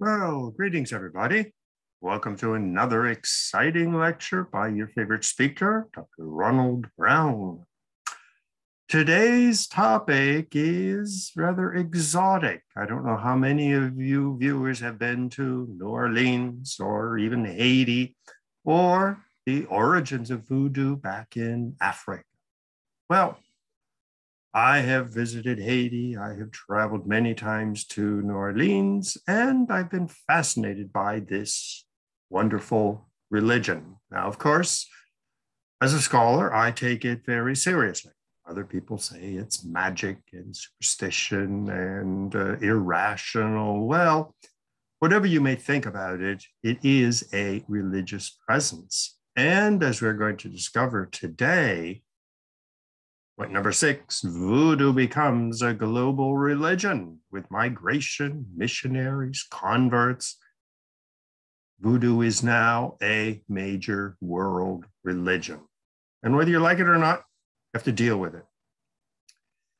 Well, greetings, everybody. Welcome to another exciting lecture by your favorite speaker, Dr. Ronald Brown. Today's topic is rather exotic. I don't know how many of you viewers have been to New Orleans or even Haiti or the origins of voodoo back in Africa. Well, I have visited Haiti. I have traveled many times to New Orleans, and I've been fascinated by this wonderful religion. Now, of course, as a scholar, I take it very seriously. Other people say it's magic and superstition and uh, irrational. Well, whatever you may think about it, it is a religious presence. And as we're going to discover today, Point number six voodoo becomes a global religion with migration, missionaries, converts. Voodoo is now a major world religion. And whether you like it or not, you have to deal with it.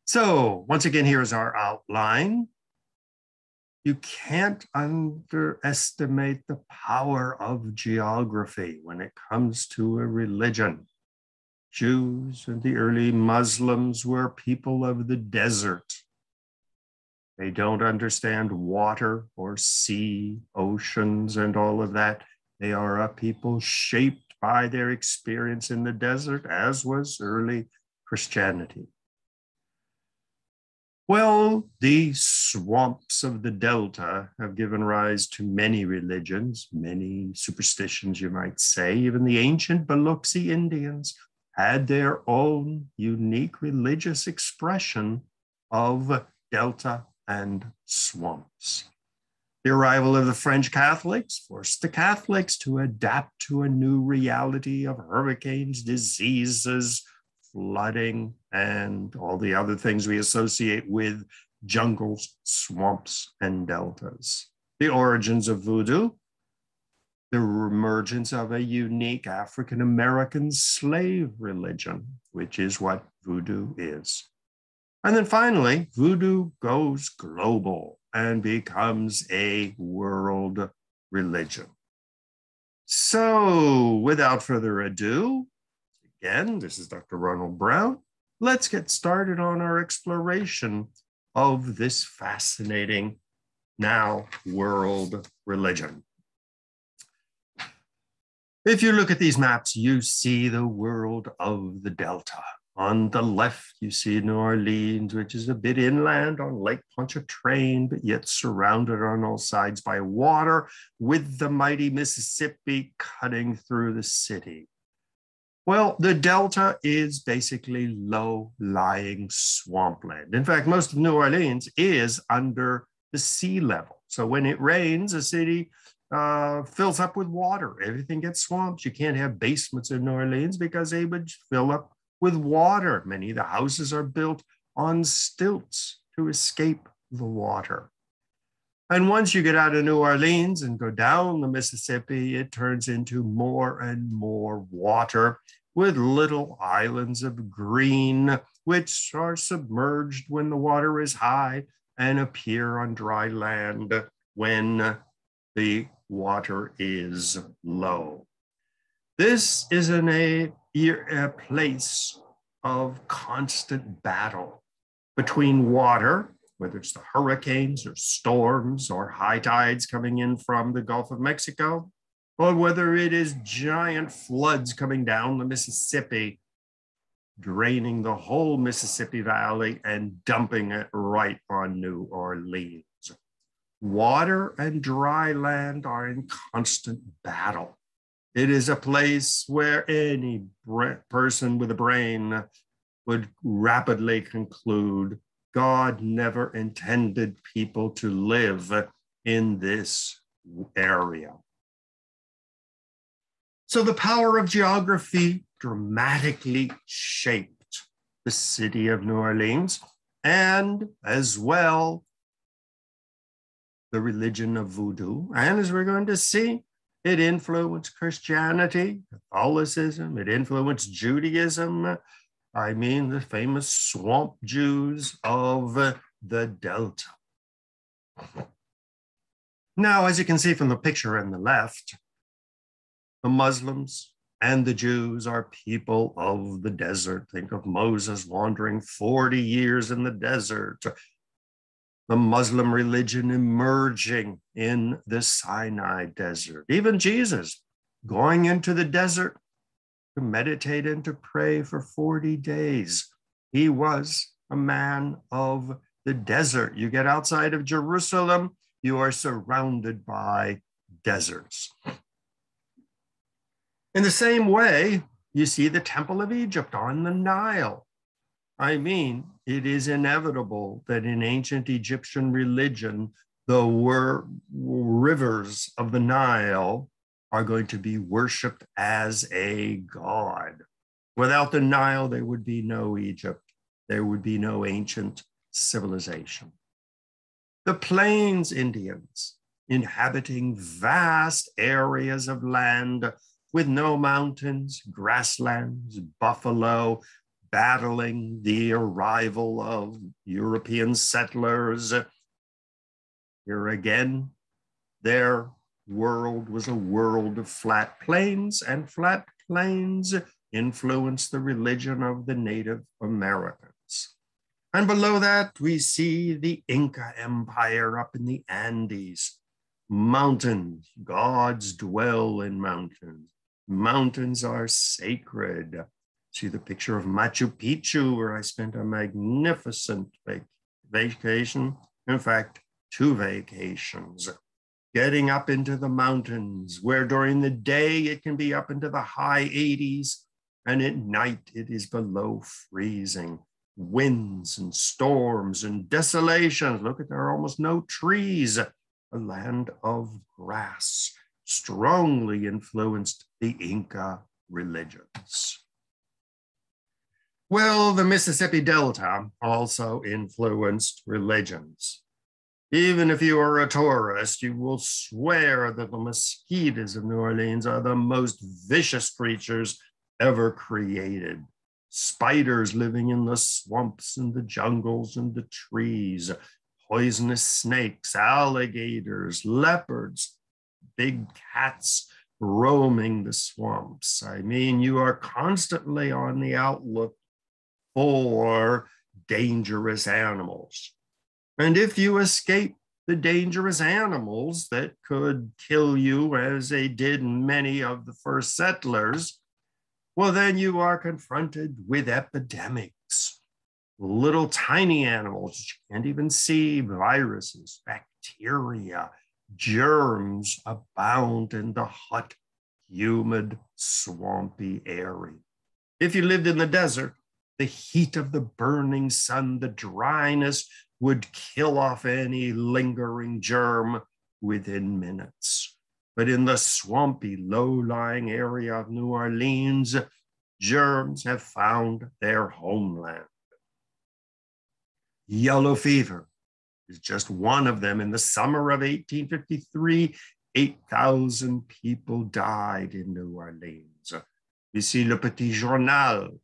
So, once again, here's our outline. You can't underestimate the power of geography when it comes to a religion. Jews and the early Muslims were people of the desert. They don't understand water or sea, oceans, and all of that. They are a people shaped by their experience in the desert, as was early Christianity. Well, the swamps of the Delta have given rise to many religions, many superstitions, you might say. Even the ancient Biloxi Indians had their own unique religious expression of delta and swamps. The arrival of the French Catholics forced the Catholics to adapt to a new reality of hurricanes, diseases, flooding, and all the other things we associate with jungles, swamps, and deltas. The origins of voodoo the emergence of a unique African American slave religion, which is what voodoo is. And then finally, voodoo goes global and becomes a world religion. So, without further ado, again, this is Dr. Ronald Brown. Let's get started on our exploration of this fascinating now world religion. If you look at these maps, you see the world of the Delta. On the left, you see New Orleans, which is a bit inland on Lake Pontchartrain, but yet surrounded on all sides by water, with the mighty Mississippi cutting through the city. Well, the Delta is basically low lying swampland. In fact, most of New Orleans is under the sea level. So when it rains, a city uh, fills up with water. Everything gets swamped. You can't have basements in New Orleans because they would fill up with water. Many of the houses are built on stilts to escape the water. And once you get out of New Orleans and go down the Mississippi, it turns into more and more water with little islands of green, which are submerged when the water is high and appear on dry land when the water is low. This is a, a place of constant battle between water, whether it's the hurricanes or storms or high tides coming in from the Gulf of Mexico, or whether it is giant floods coming down the Mississippi, draining the whole Mississippi Valley and dumping it right on New Orleans. Water and dry land are in constant battle. It is a place where any person with a brain would rapidly conclude God never intended people to live in this area. So the power of geography dramatically shaped the city of New Orleans and as well the religion of voodoo. And as we're going to see, it influenced Christianity, Catholicism, it influenced Judaism. I mean, the famous swamp Jews of the Delta. Now, as you can see from the picture on the left, the Muslims and the Jews are people of the desert. Think of Moses wandering 40 years in the desert, the Muslim religion emerging in the Sinai desert. Even Jesus going into the desert to meditate and to pray for 40 days. He was a man of the desert. You get outside of Jerusalem, you are surrounded by deserts. In the same way, you see the Temple of Egypt on the Nile. I mean, it is inevitable that in ancient Egyptian religion, the rivers of the Nile are going to be worshiped as a god. Without the Nile, there would be no Egypt, there would be no ancient civilization. The Plains Indians, inhabiting vast areas of land with no mountains, grasslands, buffalo, battling the arrival of European settlers. Here again, their world was a world of flat plains, and flat plains influenced the religion of the Native Americans. And below that, we see the Inca Empire up in the Andes. Mountains, gods dwell in mountains. Mountains are sacred. See the picture of Machu Picchu, where I spent a magnificent vac- vacation. In fact, two vacations. Getting up into the mountains, where during the day it can be up into the high 80s, and at night it is below freezing. Winds and storms and desolations. Look at there are almost no trees. A land of grass strongly influenced the Inca religions. Well, the Mississippi Delta also influenced religions. Even if you are a tourist, you will swear that the mosquitoes of New Orleans are the most vicious creatures ever created. Spiders living in the swamps and the jungles and the trees, poisonous snakes, alligators, leopards, big cats roaming the swamps. I mean, you are constantly on the outlook for dangerous animals. And if you escape the dangerous animals that could kill you, as they did many of the first settlers, well, then you are confronted with epidemics. Little tiny animals you can't even see, viruses, bacteria, germs abound in the hot, humid, swampy area. If you lived in the desert, the heat of the burning sun, the dryness would kill off any lingering germ within minutes. But in the swampy, low lying area of New Orleans, germs have found their homeland. Yellow fever is just one of them. In the summer of 1853, 8,000 people died in New Orleans. You see Le Petit Journal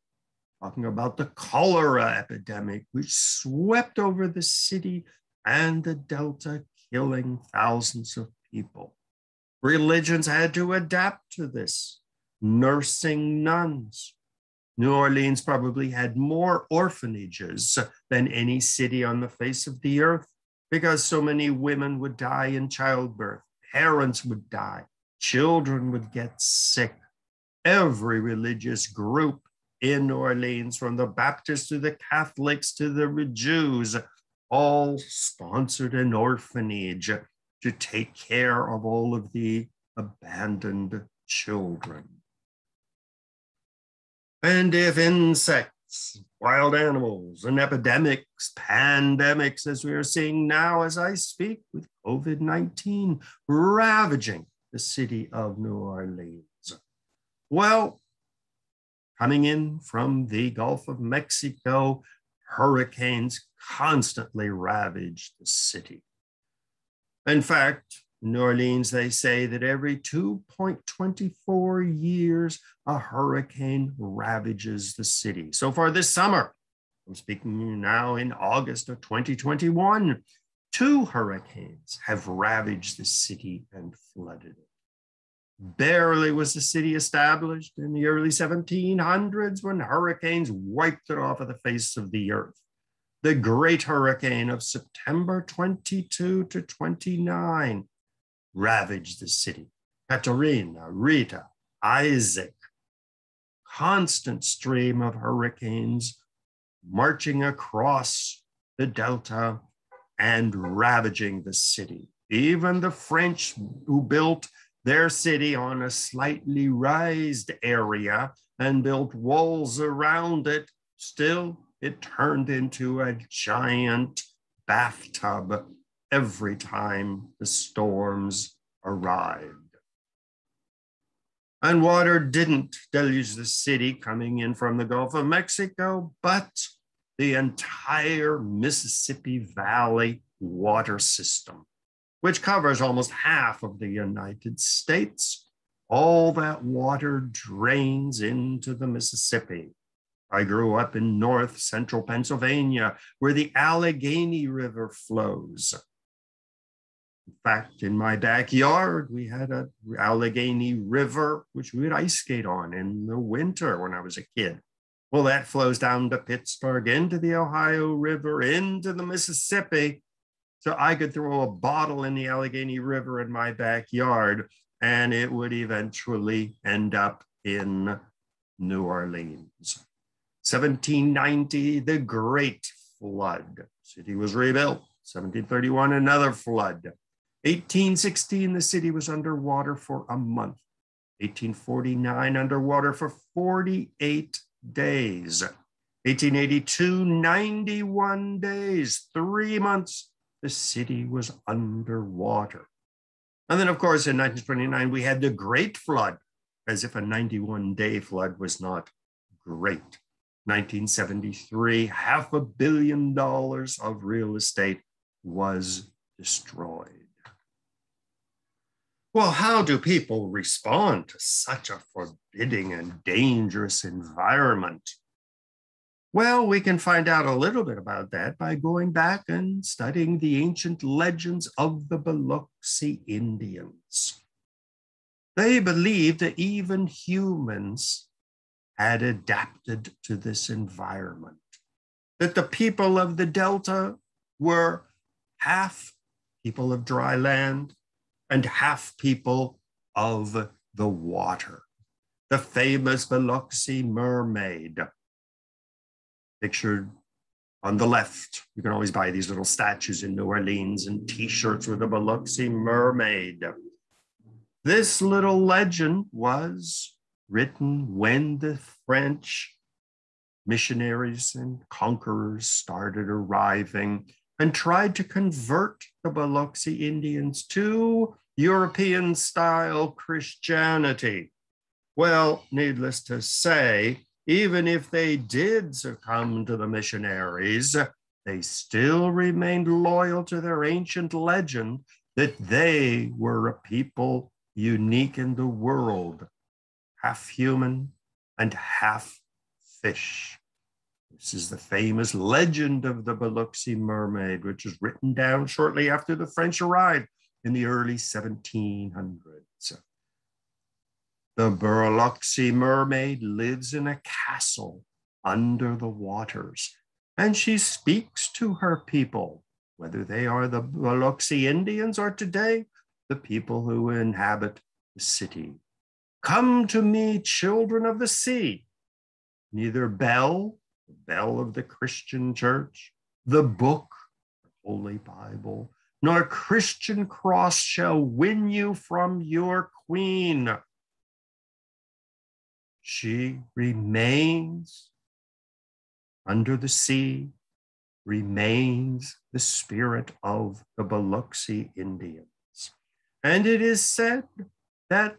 talking about the cholera epidemic, which swept over the city and the Delta, killing thousands of people. Religions had to adapt to this. Nursing nuns, New Orleans probably had more orphanages than any city on the face of the earth because so many women would die in childbirth, parents would die, children would get sick. Every religious group in New Orleans, from the Baptists to the Catholics to the Jews, all sponsored an orphanage to take care of all of the abandoned children. And if insects, wild animals, and epidemics, pandemics, as we are seeing now as I speak with COVID 19 ravaging the city of New Orleans. Well, coming in from the Gulf of Mexico, hurricanes constantly ravage the city. In fact, New Orleans, they say that every 2.24 years, a hurricane ravages the city. So far this summer, I'm speaking now in August of 2021, Two hurricanes have ravaged the city and flooded it. Barely was the city established in the early 1700s when hurricanes wiped it off of the face of the earth. The great hurricane of September 22 to 29 ravaged the city. Katrina, Rita, Isaac, constant stream of hurricanes marching across the delta and ravaging the city. Even the French who built their city on a slightly raised area and built walls around it, still it turned into a giant bathtub every time the storms arrived. And water didn't deluge the city coming in from the Gulf of Mexico, but the entire Mississippi Valley water system, which covers almost half of the United States. All that water drains into the Mississippi. I grew up in north central Pennsylvania, where the Allegheny River flows. In fact, in my backyard, we had a Allegheny River, which we would ice skate on in the winter when I was a kid. Well, that flows down to Pittsburgh, into the Ohio River, into the Mississippi. So I could throw a bottle in the Allegheny River in my backyard, and it would eventually end up in New Orleans. 1790, the Great Flood. City was rebuilt. 1731, another flood. 1816, the city was underwater for a month. 1849, underwater for 48 days. 1882, 91 days, three months, the city was underwater. And then, of course, in 1929, we had the Great Flood, as if a 91 day flood was not great. 1973, half a billion dollars of real estate was destroyed. Well, how do people respond to such a forbidding and dangerous environment? Well, we can find out a little bit about that by going back and studying the ancient legends of the Biloxi Indians. They believed that even humans had adapted to this environment, that the people of the Delta were half people of dry land and half people of the water. The famous Biloxi mermaid, pictured on the left. You can always buy these little statues in New Orleans and t shirts with a Biloxi mermaid. This little legend was written when the French missionaries and conquerors started arriving and tried to convert the Biloxi Indians to European style Christianity. Well, needless to say, even if they did succumb to the missionaries, they still remained loyal to their ancient legend that they were a people unique in the world, half human and half fish. This is the famous legend of the Biloxi mermaid, which was written down shortly after the French arrived in the early 1700s. The Biloxi mermaid lives in a castle under the waters, and she speaks to her people, whether they are the Biloxi Indians or today the people who inhabit the city. Come to me, children of the sea. Neither bell the bell of the Christian church, the book, the Holy Bible, nor Christian cross shall win you from your queen. She remains under the sea, remains the spirit of the Biloxi Indians. And it is said that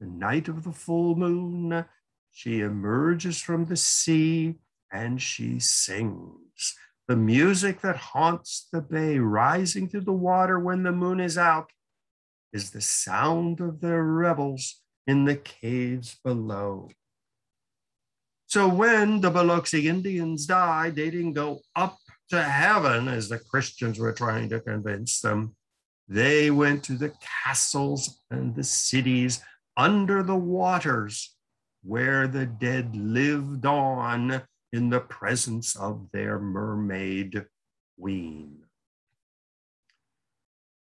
the night of the full moon, she emerges from the sea and she sings. The music that haunts the bay, rising through the water when the moon is out, is the sound of the rebels in the caves below. So when the Biloxi Indians die, they didn't go up to heaven, as the Christians were trying to convince them. They went to the castles and the cities under the waters where the dead lived on in the presence of their mermaid queen.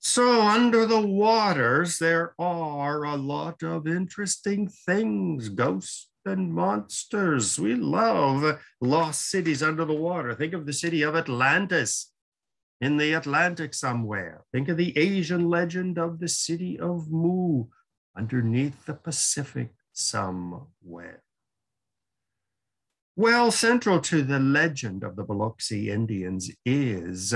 So, under the waters, there are a lot of interesting things ghosts and monsters. We love lost cities under the water. Think of the city of Atlantis in the Atlantic somewhere. Think of the Asian legend of the city of Mu underneath the Pacific somewhere. Well, central to the legend of the Biloxi Indians is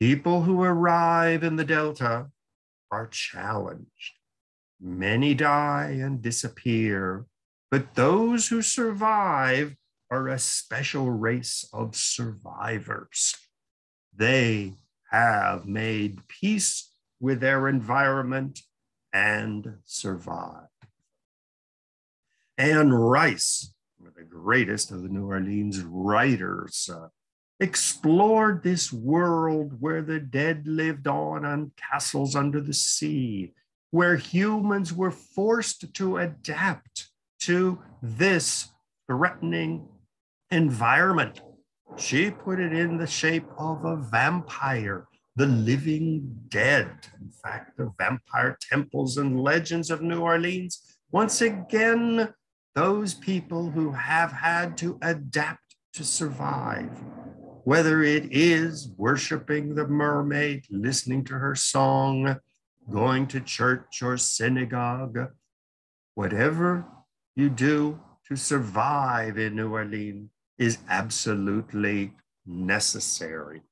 people who arrive in the Delta are challenged. Many die and disappear, but those who survive are a special race of survivors. They have made peace with their environment and survive. Anne Rice, one of the greatest of the New Orleans writers, uh, explored this world where the dead lived on on castles under the sea, where humans were forced to adapt to this threatening environment. She put it in the shape of a vampire the living dead. In fact, the vampire temples and legends of New Orleans, once again, those people who have had to adapt to survive, whether it is worshiping the mermaid, listening to her song, going to church or synagogue, whatever you do to survive in New Orleans is absolutely necessary.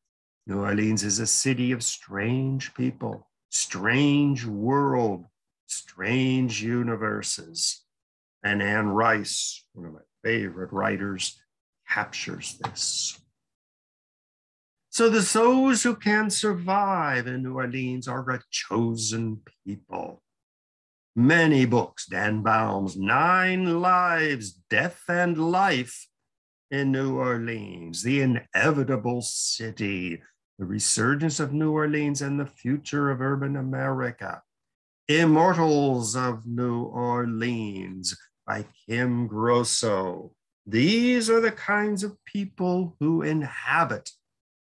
New Orleans is a city of strange people, strange world, strange universes. And Anne Rice, one of my favorite writers, captures this. So the those who can survive in New Orleans are a chosen people. Many books, Dan Baum's Nine Lives, Death and Life in New Orleans, The Inevitable City, the resurgence of New Orleans and the future of urban America. Immortals of New Orleans by Kym Grosso. These are the kinds of people who inhabit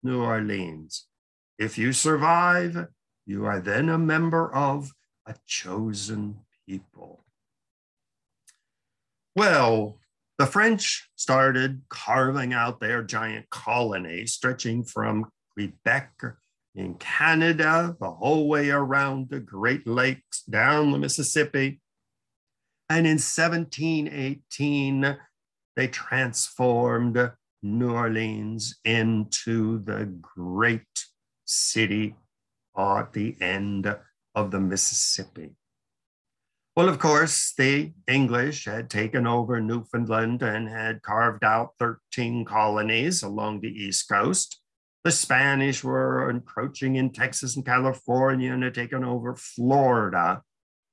New Orleans. If you survive, you are then a member of a chosen people. Well, the French started carving out their giant colony stretching from Quebec, in Canada, the whole way around the Great Lakes, down the Mississippi. And in 1718, they transformed New Orleans into the great city at the end of the Mississippi. Well, of course, the English had taken over Newfoundland and had carved out 13 colonies along the East Coast. The Spanish were encroaching in Texas and California and had taken over Florida.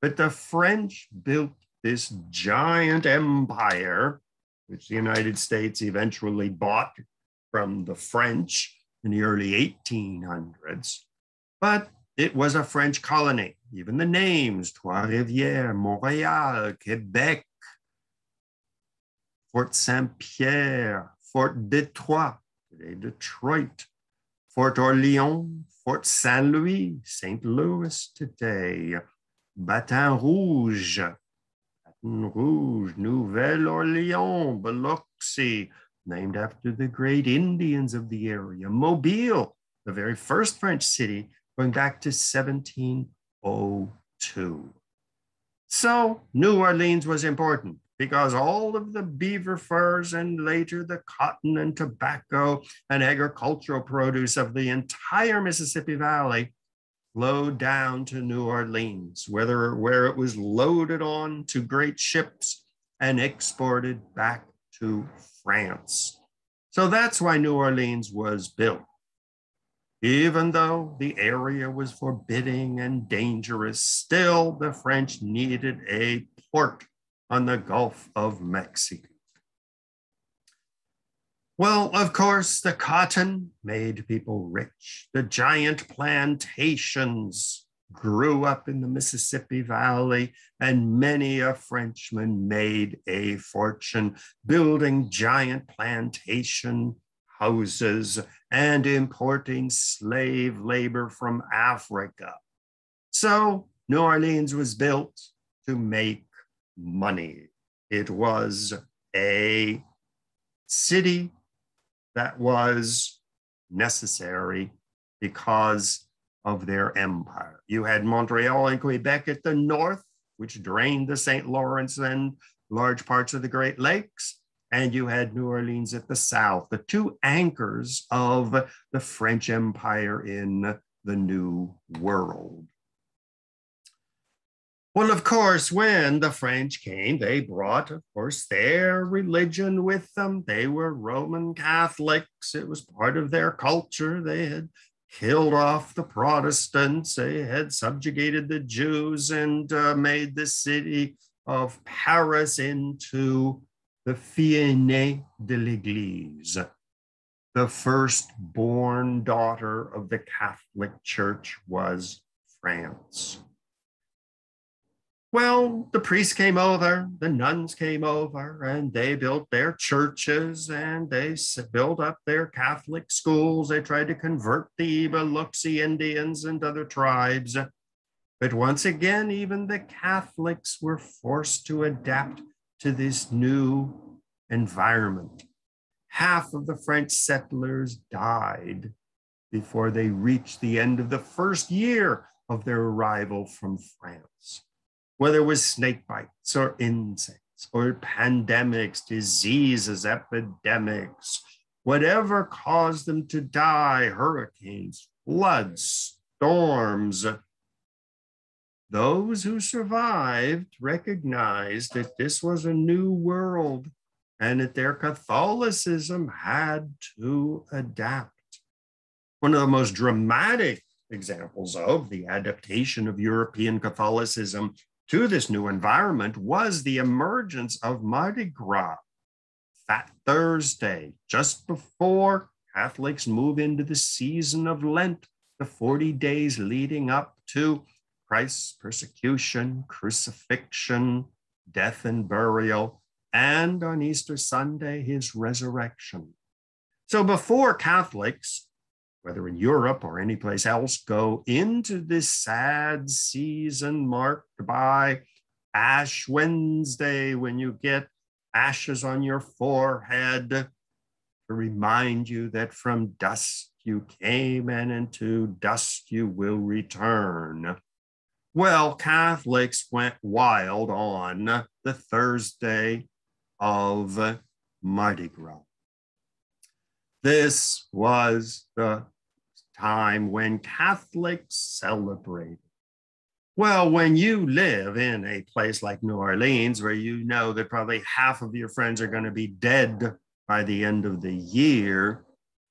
But the French built this giant empire, which the United States eventually bought from the French in the early 1800s. But it was a French colony. Even the names, Trois-Rivières, Montréal, Quebec, Fort Saint-Pierre, Fort Detroit, today Detroit, Fort Orleans, Fort Saint Louis, St. Louis today, Baton Rouge, Rouge, Nouvelle Orleans, Biloxi, named after the great Indians of the area, Mobile, the very first French city, going back to 1702. So New Orleans was important because all of the beaver furs and later the cotton and tobacco and agricultural produce of the entire Mississippi Valley flowed down to New Orleans, whether, where it was loaded on to great ships and exported back to France. So that's why New Orleans was built. Even though the area was forbidding and dangerous, still the French needed a port on the Gulf of Mexico. Well, of course, the cotton made people rich. The giant plantations grew up in the Mississippi Valley, and many a Frenchman made a fortune building giant plantation houses and importing slave labor from Africa. So New Orleans was built to make money. It was a city that was necessary because of their empire. You had Montreal and Quebec at the north, which drained the St. Lawrence and large parts of the Great Lakes. And you had New Orleans at the south, the two anchors of the French Empire in the New World. Well, of course, when the French came, they brought, of course, their religion with them. They were Roman Catholics. It was part of their culture. They had killed off the Protestants. They had subjugated the Jews and uh, made the city of Paris into the Fille aînée de l'Église, the firstborn daughter of the Catholic Church was France. Well, the priests came over, the nuns came over, and they built their churches and they built up their Catholic schools. They tried to convert the Biloxi Indians and other tribes. But once again, even the Catholics were forced to adapt to this new environment. Half of the French settlers died before they reached the end of the first year of their arrival from France whether it was snake bites or insects or pandemics, diseases, epidemics, whatever caused them to die, hurricanes, floods, storms. Those who survived recognized that this was a new world and that their Catholicism had to adapt. One of the most dramatic examples of the adaptation of European Catholicism to this new environment was the emergence of Mardi Gras, Fat Thursday, just before Catholics move into the season of Lent, the 40 days leading up to Christ's persecution, crucifixion, death, and burial, and on Easter Sunday, his resurrection. So before Catholics whether in Europe or anyplace else, go into this sad season marked by Ash Wednesday when you get ashes on your forehead to remind you that from dust you came and into dust you will return. Well, Catholics went wild on the Thursday of Mardi Gras. This was the time when Catholics celebrated. Well, when you live in a place like New Orleans, where you know that probably half of your friends are going to be dead by the end of the year,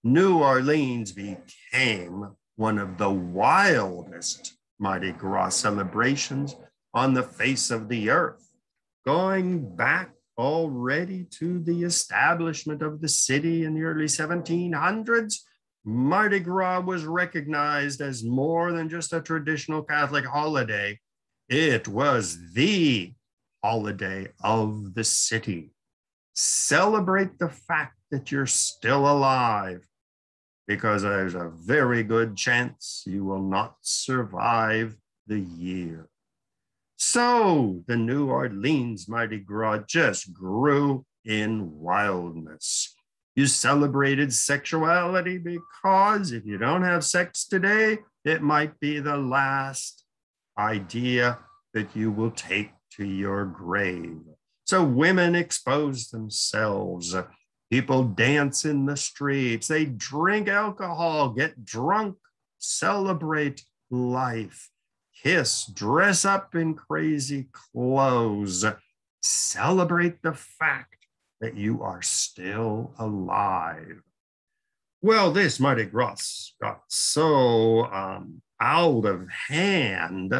New Orleans became one of the wildest Mardi Gras celebrations on the face of the earth, going back already to the establishment of the city in the early 1700s Mardi Gras was recognized as more than just a traditional Catholic holiday. It was the holiday of the city. Celebrate the fact that you're still alive because there's a very good chance you will not survive the year. So the New Orleans Mardi Gras just grew in wildness. You celebrated sexuality because if you don't have sex today, it might be the last idea that you will take to your grave. So women expose themselves. People dance in the streets. They drink alcohol, get drunk, celebrate life, kiss, dress up in crazy clothes, celebrate the fact that you are still alive. Well, this Mardi Gras got so um, out of hand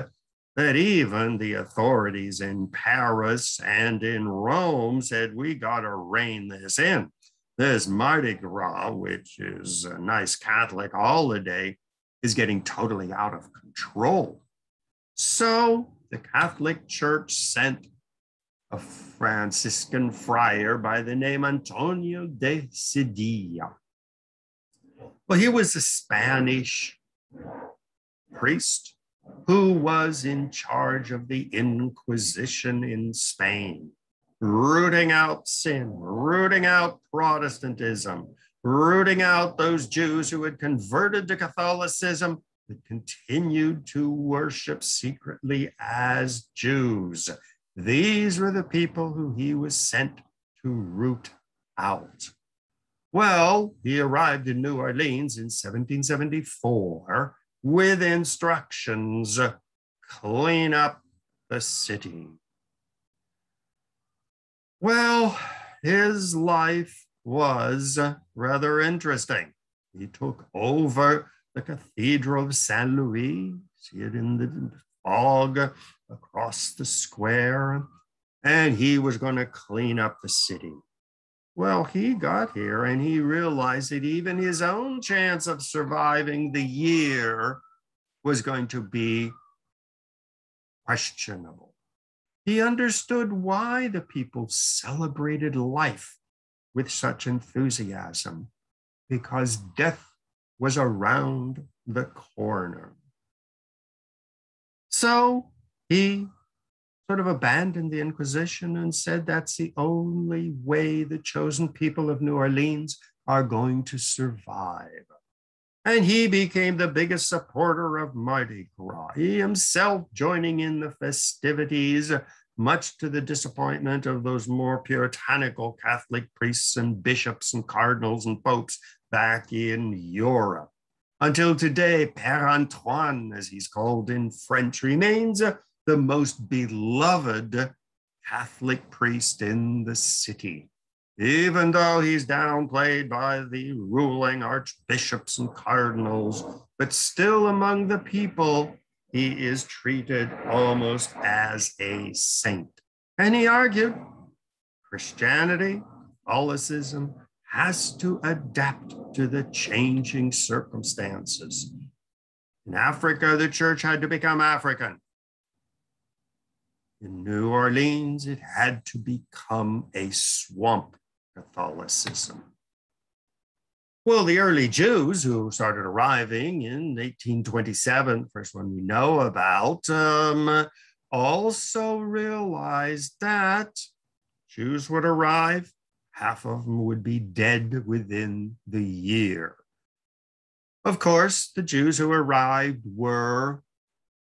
that even the authorities in Paris and in Rome said, we got to rein this in. this Mardi Gras, which is a nice Catholic holiday, is getting totally out of control. So the Catholic Church sent a Franciscan friar by the name Antonio de Sedella. Well, he was a Spanish priest who was in charge of the Inquisition in Spain, rooting out sin, rooting out Protestantism, rooting out those Jews who had converted to Catholicism but continued to worship secretly as Jews. These were the people who he was sent to root out. Well, he arrived in New Orleans in 1774 with instructions clean up the city. Well, his life was rather interesting. He took over the Cathedral of Saint Louis, see it in the fog across the square, and he was going to clean up the city. Well, he got here and he realized that even his own chance of surviving the year was going to be questionable. He understood why the people celebrated life with such enthusiasm, because death was around the corner. So he sort of abandoned the Inquisition and said that's the only way the chosen people of New Orleans are going to survive. And he became the biggest supporter of Mardi Gras, he himself joining in the festivities, much to the disappointment of those more puritanical Catholic priests and bishops and cardinals and popes back in Europe. Until today, Père Antoine, as he's called in French, remains the most beloved Catholic priest in the city, even though he's downplayed by the ruling archbishops and cardinals, but still among the people, he is treated almost as a saint. And he argued Christianity, Catholicism has to adapt to the changing circumstances. In Africa, the church had to become African. In New Orleans, it had to become a swamp Catholicism. Well, the early Jews who started arriving in 1827, first one we know about, um, also realized that Jews would arrive, half of them would be dead within the year. Of course, the Jews who arrived were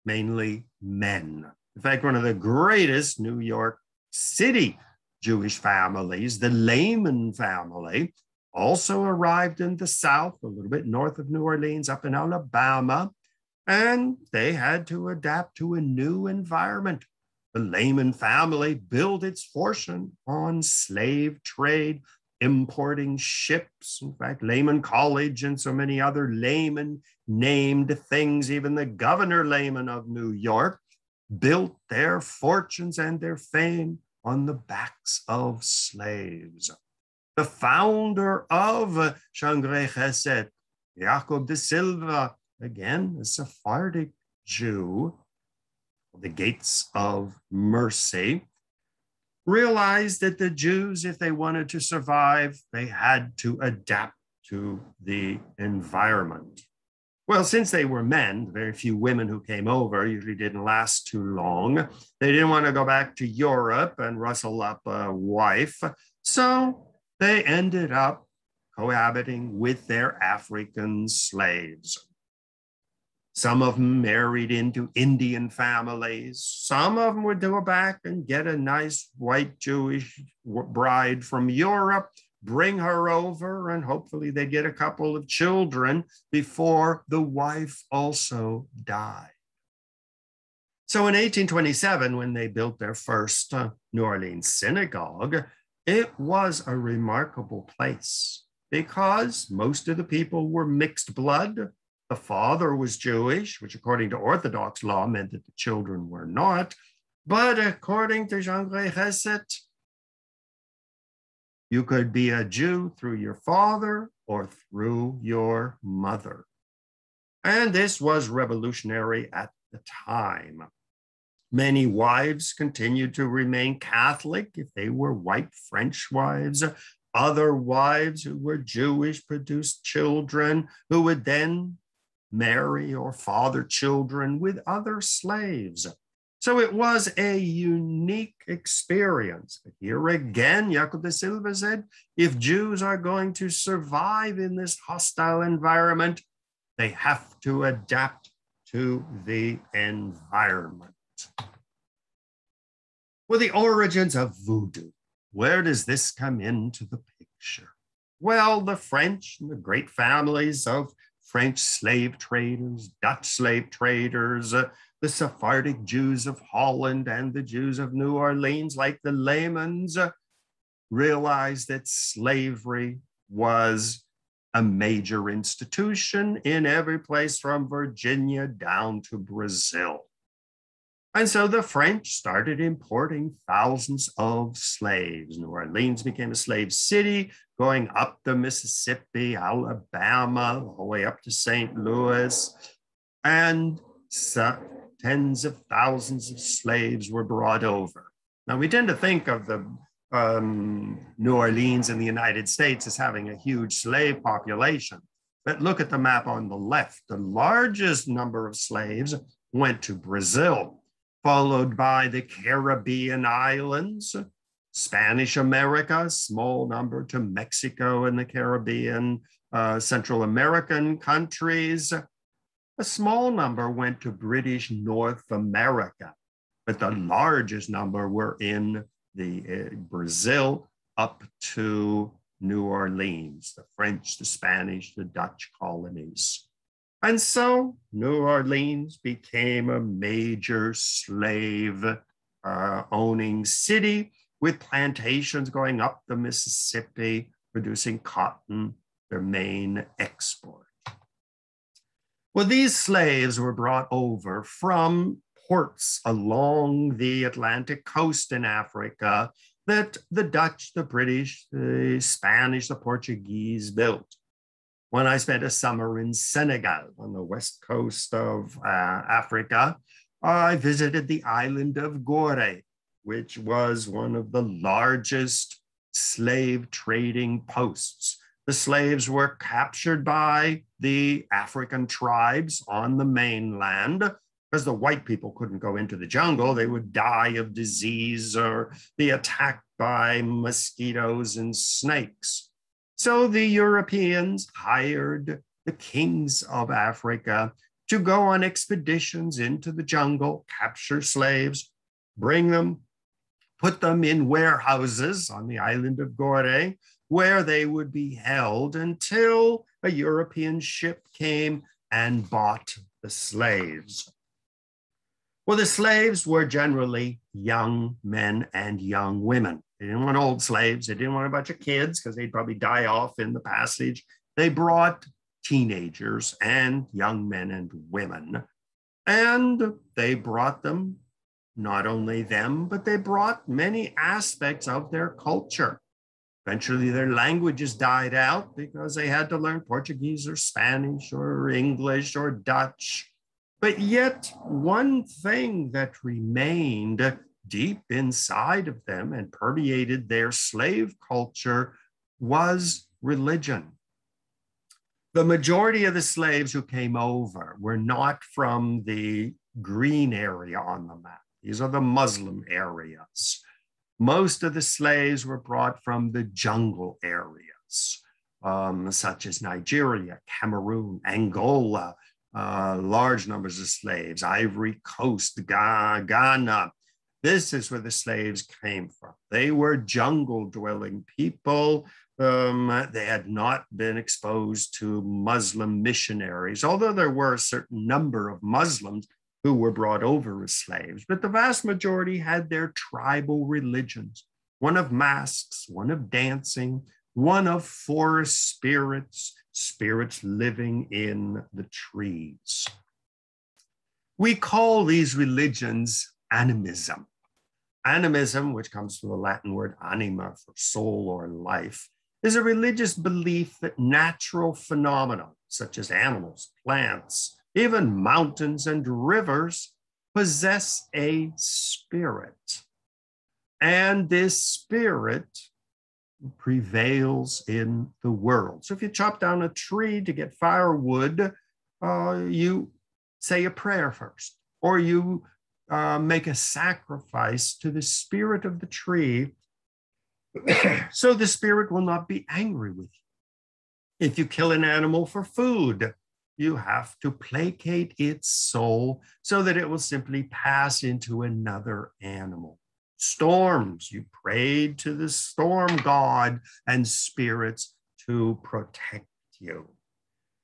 mainly men. In fact, one of the greatest New York City Jewish families, the Lehman family, also arrived in the South, a little bit north of New Orleans, up in Alabama, and they had to adapt to a new environment. The Lehman family built its fortune on slave trade, importing ships. In fact, Lehman College and so many other Lehman named things, even the governor Lehman of New York built their fortunes and their fame on the backs of slaves. The founder of Shangre Chesed, Jacob de Silva, again, a Sephardic Jew, the gates of mercy, realized that the Jews, if they wanted to survive, they had to adapt to the environment. Well, since they were men, very few women who came over usually didn't last too long. They didn't want to go back to Europe and rustle up a wife. So they ended up cohabiting with their African slaves. Some of them married into Indian families. Some of them would go back and get a nice white Jewish bride from Europe bring her over, and hopefully they get a couple of children before the wife also died. So in 1827, when they built their first uh, New Orleans synagogue, it was a remarkable place because most of the people were mixed blood. The father was Jewish, which according to Orthodox law meant that the children were not. But according to Jean Chesed, You could be a Jew through your father or through your mother. And this was revolutionary at the time. Many wives continued to remain Catholic if they were white French wives. Other wives who were Jewish produced children who would then marry or father children with other slaves. So it was a unique experience. But here again, Jaco de Silva said if Jews are going to survive in this hostile environment, they have to adapt to the environment. Well, the origins of voodoo. Where does this come into the picture? Well, the French and the great families of French slave traders, Dutch slave traders, uh, the Sephardic Jews of Holland and the Jews of New Orleans, like the Lamans, uh, realized that slavery was a major institution in every place from Virginia down to Brazil. And so the French started importing thousands of slaves. New Orleans became a slave city, going up the Mississippi, Alabama, all the way up to St. Louis. And so tens of thousands of slaves were brought over. Now, we tend to think of the um, New Orleans in the United States as having a huge slave population. But look at the map on the left. The largest number of slaves went to Brazil followed by the Caribbean islands, Spanish America, small number to Mexico and the Caribbean, uh, Central American countries. A small number went to British North America, but the largest number were in the uh, Brazil up to New Orleans, the French, the Spanish, the Dutch colonies. And so New Orleans became a major slave uh, owning city with plantations going up the Mississippi, producing cotton, their main export. Well, these slaves were brought over from ports along the Atlantic coast in Africa that the Dutch, the British, the Spanish, the Portuguese built when I spent a summer in Senegal on the west coast of uh, Africa, I visited the island of Gorée, which was one of the largest slave trading posts. The slaves were captured by the African tribes on the mainland because the white people couldn't go into the jungle. They would die of disease or be attacked by mosquitoes and snakes. So the Europeans hired the kings of Africa to go on expeditions into the jungle, capture slaves, bring them, put them in warehouses on the island of Gorée, where they would be held until a European ship came and bought the slaves. Well, the slaves were generally young men and young women. They didn't want old slaves. They didn't want a bunch of kids because they'd probably die off in the passage. They brought teenagers and young men and women. And they brought them, not only them, but they brought many aspects of their culture. Eventually, their languages died out because they had to learn Portuguese or Spanish or English or Dutch. But yet, one thing that remained deep inside of them and permeated their slave culture was religion. The majority of the slaves who came over were not from the green area on the map. These are the Muslim areas. Most of the slaves were brought from the jungle areas, um, such as Nigeria, Cameroon, Angola, uh, large numbers of slaves, Ivory Coast, Ghana, this is where the slaves came from. They were jungle dwelling people. Um, they had not been exposed to Muslim missionaries, although there were a certain number of Muslims who were brought over as slaves, but the vast majority had their tribal religions one of masks, one of dancing, one of forest spirits, spirits living in the trees. We call these religions animism. Animism, which comes from the Latin word anima for soul or life, is a religious belief that natural phenomena, such as animals, plants, even mountains and rivers, possess a spirit. And this spirit prevails in the world. So if you chop down a tree to get firewood, uh, you say a prayer first, or you uh, make a sacrifice to the spirit of the tree so the spirit will not be angry with you. If you kill an animal for food, you have to placate its soul so that it will simply pass into another animal. Storms, you prayed to the storm god and spirits to protect you.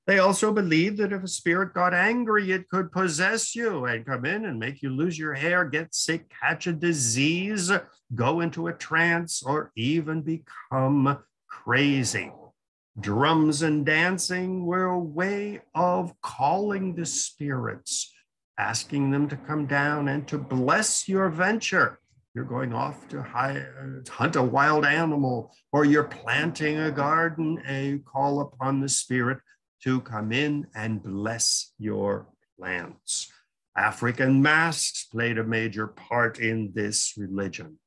They also believed that if a spirit got angry, it could possess you and come in and make you lose your hair, get sick, catch a disease, go into a trance, or even become crazy. Drums and dancing were a way of calling the spirits, asking them to come down and to bless your venture. You're going off to hunt a wild animal, or you're planting a garden, and you call upon the spirit to come in and bless your plants. African masks played a major part in this religion.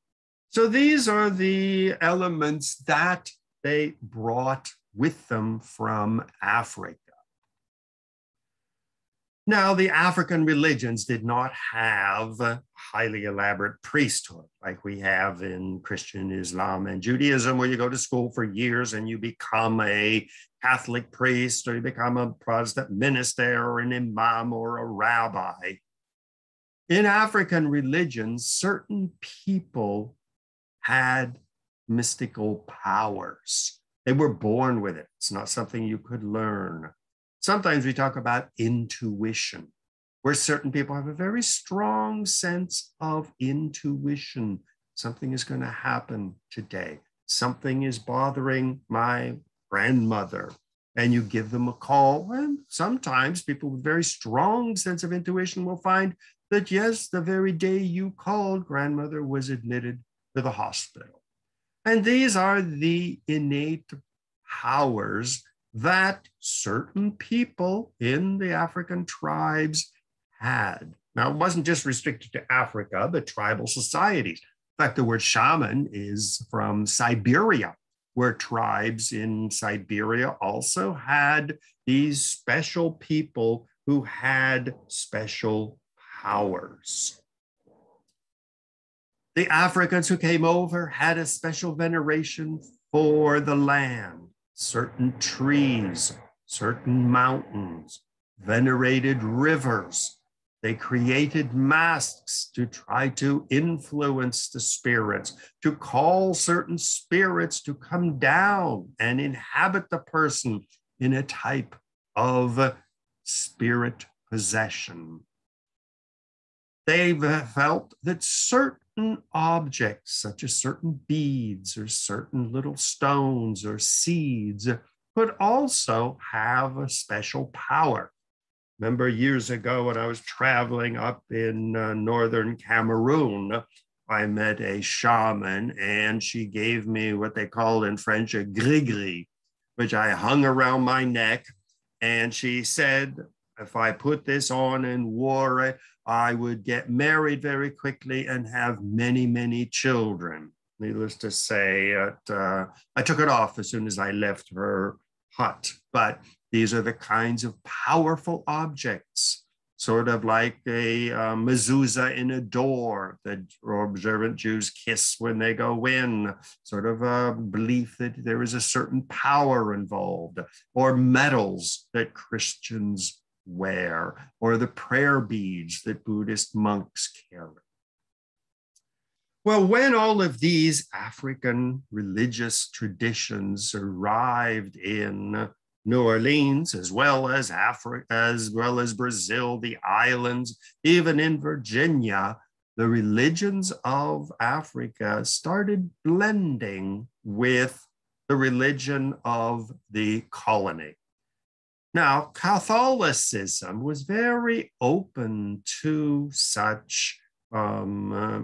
So these are the elements that they brought with them from Africa. Now, the African religions did not have highly elaborate priesthood like we have in Christian Islam and Judaism, where you go to school for years and you become a Catholic priest or you become a Protestant minister or an imam or a rabbi. In African religions, certain people had mystical powers. They were born with it. It's not something you could learn. Sometimes we talk about intuition, where certain people have a very strong sense of intuition. Something is going to happen today. Something is bothering my grandmother. And you give them a call. And sometimes people with very strong sense of intuition will find that, yes, the very day you called, grandmother was admitted to the hospital. And these are the innate powers that certain people in the African tribes had. Now, it wasn't just restricted to Africa, but tribal societies. In fact, the word shaman is from Siberia, where tribes in Siberia also had these special people who had special powers. The Africans who came over had a special veneration for the land certain trees, certain mountains, venerated rivers. They created masks to try to influence the spirits, to call certain spirits to come down and inhabit the person in a type of spirit possession. They felt that certain certain objects, such as certain beads or certain little stones or seeds, could also have a special power. Remember years ago when I was traveling up in uh, northern Cameroon, I met a shaman and she gave me what they call in French a gris-gris, which I hung around my neck. And she said, if I put this on and wore it, I would get married very quickly and have many, many children. Needless to say, uh, I took it off as soon as I left her hut. But these are the kinds of powerful objects, sort of like a uh, mezuzah in a door that observant Jews kiss when they go in, sort of a belief that there is a certain power involved, or medals that Christians wear, or the prayer beads that Buddhist monks carry. Well, when all of these African religious traditions arrived in New Orleans, as well as Africa, as well as Brazil, the islands, even in Virginia, the religions of Africa started blending with the religion of the colony. Now, Catholicism was very open to such um, uh,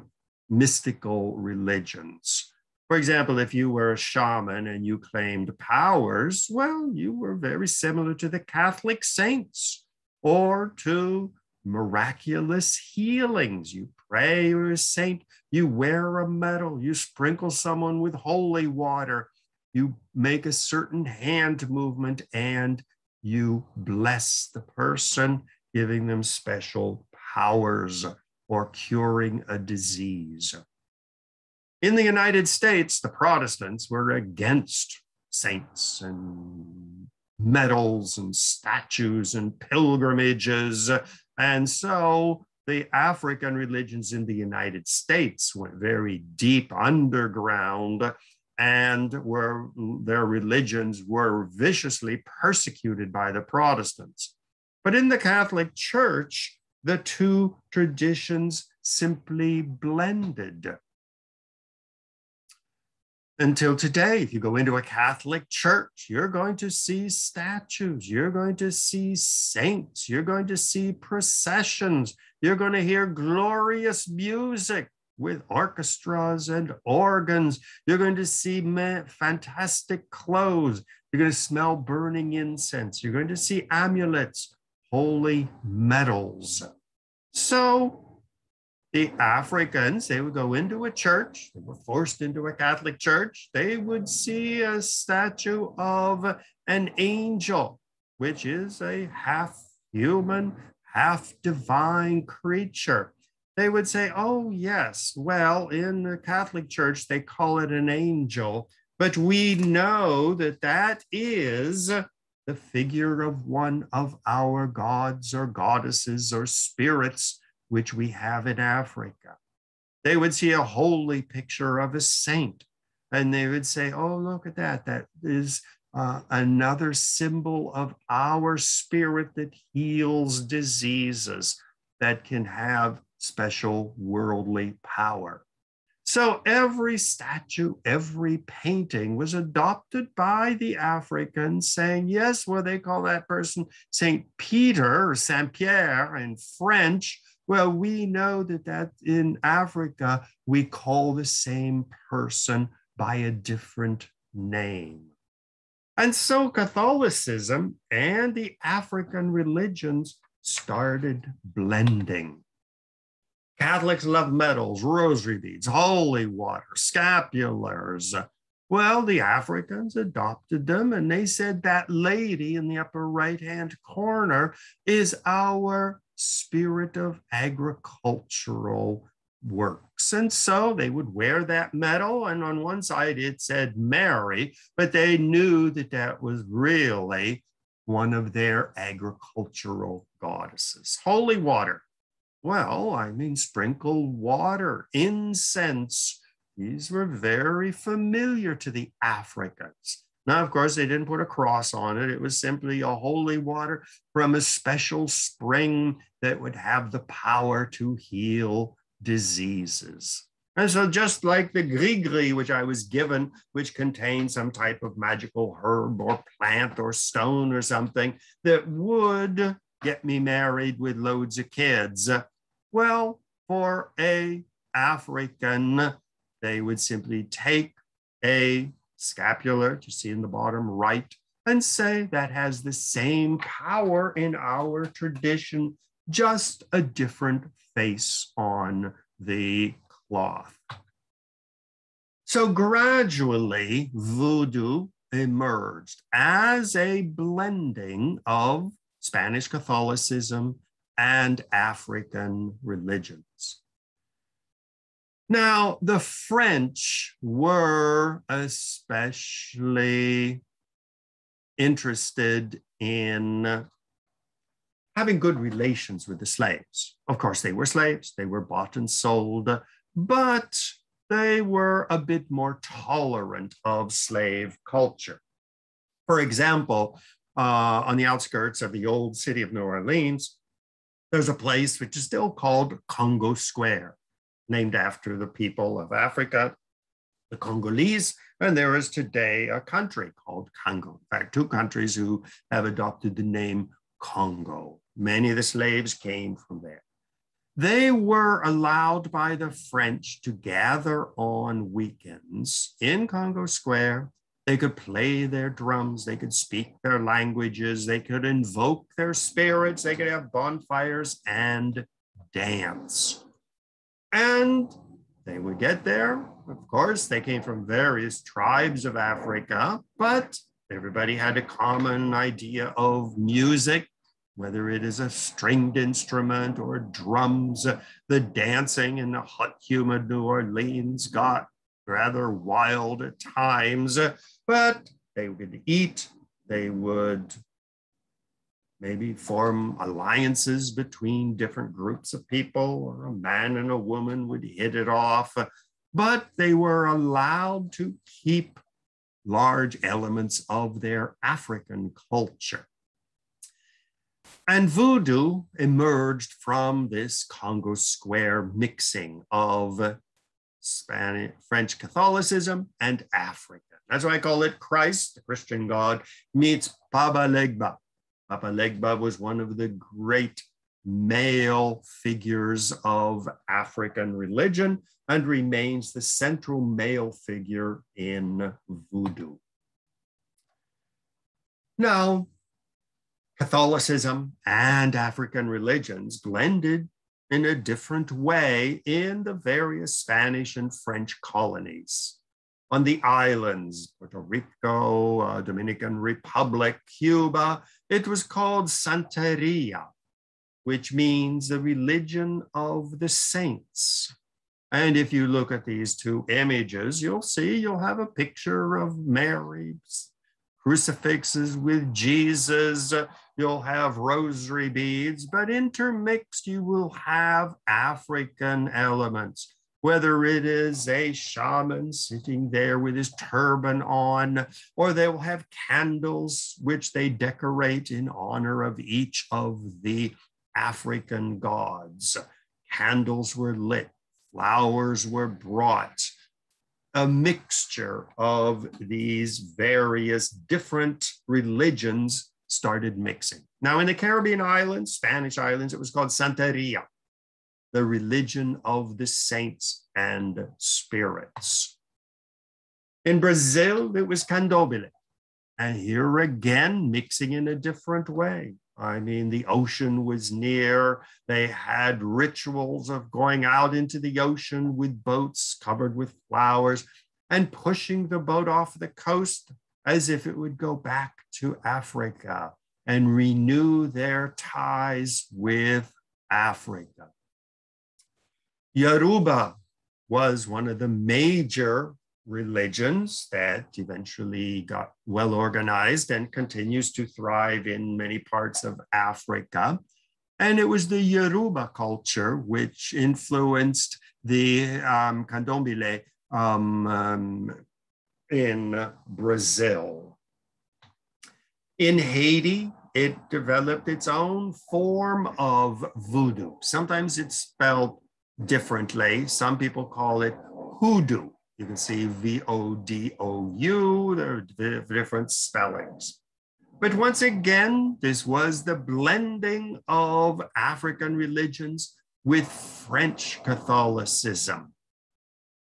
mystical religions. For example, if you were a shaman and you claimed powers, well, you were very similar to the Catholic saints or to miraculous healings. You pray you're a saint, you wear a medal, you sprinkle someone with holy water, you make a certain hand movement, and you bless the person, giving them special powers or curing a disease. In the United States, the Protestants were against saints and medals and statues and pilgrimages. And so the African religions in the United States went very deep underground and were their religions were viciously persecuted by the Protestants. But in the Catholic Church, the two traditions simply blended until today, if you go into a Catholic church, you're going to see statues, you're going to see saints, you're going to see processions, you're going to hear glorious music with orchestras and organs, you're going to see fantastic clothes, you're going to smell burning incense, you're going to see amulets, holy medals. So the Africans, they would go into a church, they were forced into a Catholic church, they would see a statue of an angel, which is a half human, half divine creature. They would say, oh, yes, well, in the Catholic Church, they call it an angel, but we know that that is the figure of one of our gods or goddesses or spirits which we have in Africa. They would see a holy picture of a saint and they would say, Oh, look at that. That is uh, another symbol of our spirit that heals diseases, that can have special worldly power. So every statue, every painting was adopted by the Africans, saying, yes, well, they call that person Saint Peter or Saint Pierre in French, well, we know that that in Africa, we call the same person by a different name. And so Catholicism and the African religions started blending. Catholics love medals, rosary beads, holy water, scapulars. Well, the Africans adopted them and they said that lady in the upper right hand corner is our spirit of agricultural works. And so they would wear that medal, and on one side it said Mary, but they knew that that was really one of their agricultural goddesses. Holy water. Well, I mean, sprinkled water, incense. These were very familiar to the Africans. Now, of course, they didn't put a cross on it. It was simply a holy water from a special spring that would have the power to heal diseases. And so, just like the gris-gris, which I was given, which contained some type of magical herb or plant or stone or something that would get me married with loads of kids. Well, for a African, they would simply take a scapular, you see in the bottom right, and say that has the same power in our tradition, just a different face on the cloth. So gradually, voodoo emerged as a blending of Spanish Catholicism and African religions. Now, the French were especially interested in having good relations with the slaves. Of course, they were slaves, they were bought and sold, but they were a bit more tolerant of slave culture. For example, uh, on the outskirts of the old city of New Orleans, there's a place which is still called Congo Square named after the people of Africa, the Congolese, and there is today a country called Congo. In fact, two countries who have adopted the name Congo. Many of the slaves came from there. They were allowed by the French to gather on weekends in Congo Square. They could play their drums, they could speak their languages, they could invoke their spirits, they could have bonfires and dance. And they would get there. Of course, they came from various tribes of Africa, but everybody had a common idea of music whether it is a stringed instrument or drums. The dancing in the hot, humid New Orleans got rather wild at times, but they would eat, they would maybe form alliances between different groups of people, or a man and a woman would hit it off, but they were allowed to keep large elements of their African culture. And voodoo emerged from this Congo Square mixing of Spanish, French Catholicism and Africa. That's why I call it Christ, the Christian God, meets Baba Legba. Baba Legba was one of the great male figures of African religion and remains the central male figure in voodoo. Now, Catholicism and African religions blended in a different way in the various Spanish and French colonies. On the islands, Puerto Rico, uh, Dominican Republic, Cuba, it was called Santeria, which means the religion of the saints. And if you look at these two images, you'll see you'll have a picture of Mary crucifixes with Jesus. You'll have rosary beads, but intermixed, you will have African elements, whether it is a shaman sitting there with his turban on, or they will have candles which they decorate in honor of each of the African gods. Candles were lit, flowers were brought a mixture of these various different religions started mixing. Now, in the Caribbean islands, Spanish islands, it was called Santeria, the religion of the saints and spirits. In Brazil, it was Candomblé. And here again, mixing in a different way. I mean, the ocean was near. They had rituals of going out into the ocean with boats covered with flowers and pushing the boat off the coast as if it would go back to Africa and renew their ties with Africa. Yoruba was one of the major religions that eventually got well organized and continues to thrive in many parts of Africa. And it was the Yoruba culture which influenced the um, candomblé um, um, in Brazil. In Haiti, it developed its own form of voodoo. Sometimes it's spelled differently. Some people call it hoodoo. You can see V-O-D-O-U, there are different spellings. But once again, this was the blending of African religions with French Catholicism.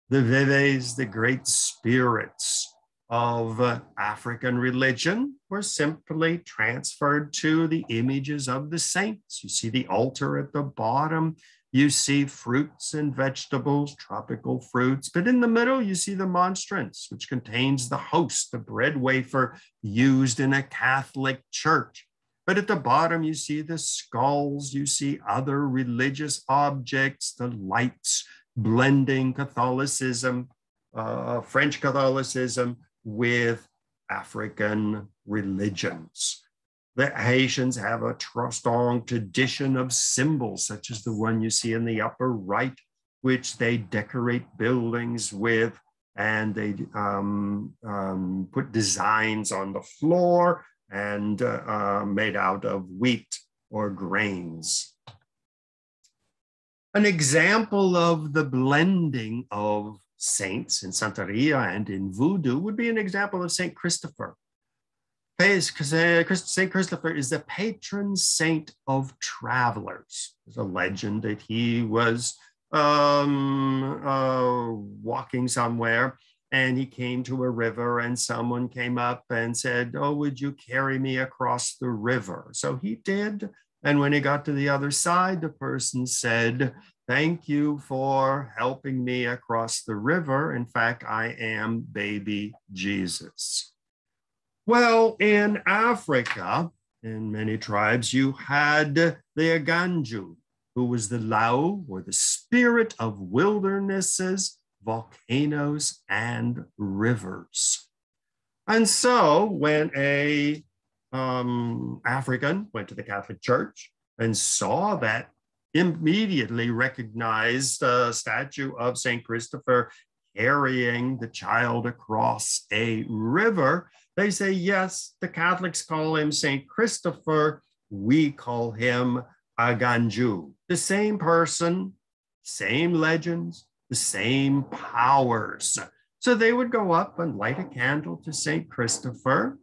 The Veves, the great spirits of African religion, were simply transferred to the images of the saints. You see the altar at the bottom you see fruits and vegetables, tropical fruits, but in the middle, you see the monstrance, which contains the host, the bread wafer used in a Catholic church. But at the bottom, you see the skulls, you see other religious objects, the lights, blending Catholicism, uh, French Catholicism with African religions. The Haitians have a strong tradition of symbols, such as the one you see in the upper right, which they decorate buildings with, and they um, um, put designs on the floor and uh, uh, made out of wheat or grains. An example of the blending of saints in Santeria and in Voodoo would be an example of Saint Christopher St. Christopher is the patron saint of travelers. There's a legend that he was um, uh, walking somewhere and he came to a river and someone came up and said, oh, would you carry me across the river? So he did. And when he got to the other side, the person said, thank you for helping me across the river. In fact, I am baby Jesus. Well, in Africa, in many tribes, you had the Aganju, who was the loa, or the spirit of wildernesses, volcanoes, and rivers. And so when a um, African went to the Catholic Church and saw that immediately recognized a statue of St. Christopher carrying the child across a river, they say, yes, the Catholics call him St. Christopher. We call him Aganju. The same person, same legends, the same powers. So they would go up and light a candle to St. Christopher.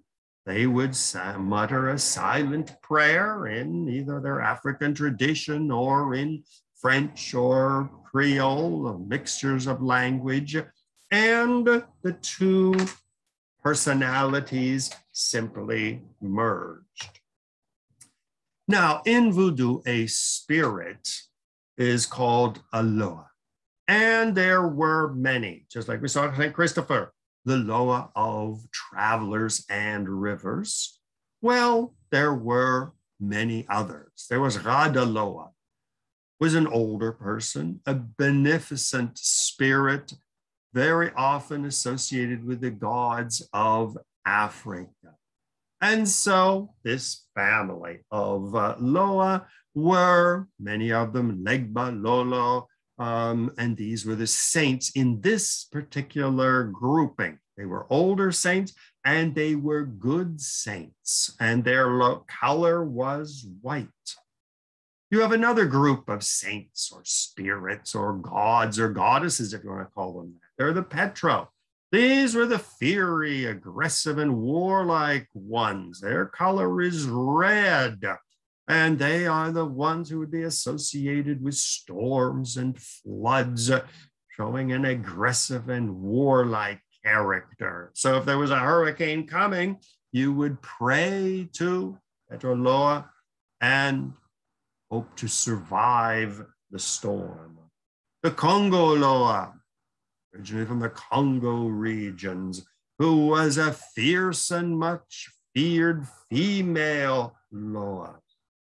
They would mutter a silent prayer in either their African tradition or in French or Creole, mixtures of language. And the two personalities simply merged. Now, in voodoo, a spirit is called a loa. And there were many, just like we saw St. Christopher, the loa of travelers and rivers. Well, there were many others. There was Radaloa, was an older person, a beneficent spirit very often associated with the gods of Africa. And so this family of uh, Loa were, many of them, Legba, Lolo, um, and these were the saints in this particular grouping. They were older saints and they were good saints, and their color was white. You have another group of saints or spirits or gods or goddesses, if you want to call them. They're the Petro. These were the fiery, aggressive, and warlike ones. Their color is red, and they are the ones who would be associated with storms and floods, showing an aggressive and warlike character. So if there was a hurricane coming, you would pray to Petroloa and hope to survive the storm. The Congo Loa, originally from the Congo regions, who was a fierce and much feared female Loa.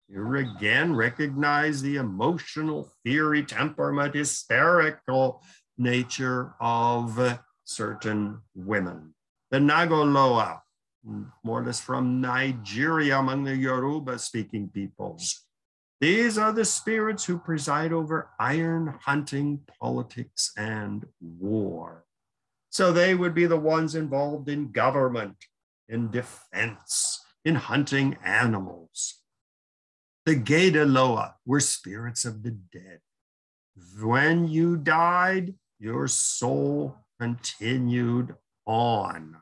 Here again, recognize the emotional, fiery temperament, hysterical nature of certain women. The Nagoloa, more or less from Nigeria among the Yoruba speaking peoples. These are the spirits who preside over iron hunting, politics, and war. So they would be the ones involved in government, in defense, in hunting animals. The Gedaloa were spirits of the dead. When you died, your soul continued on.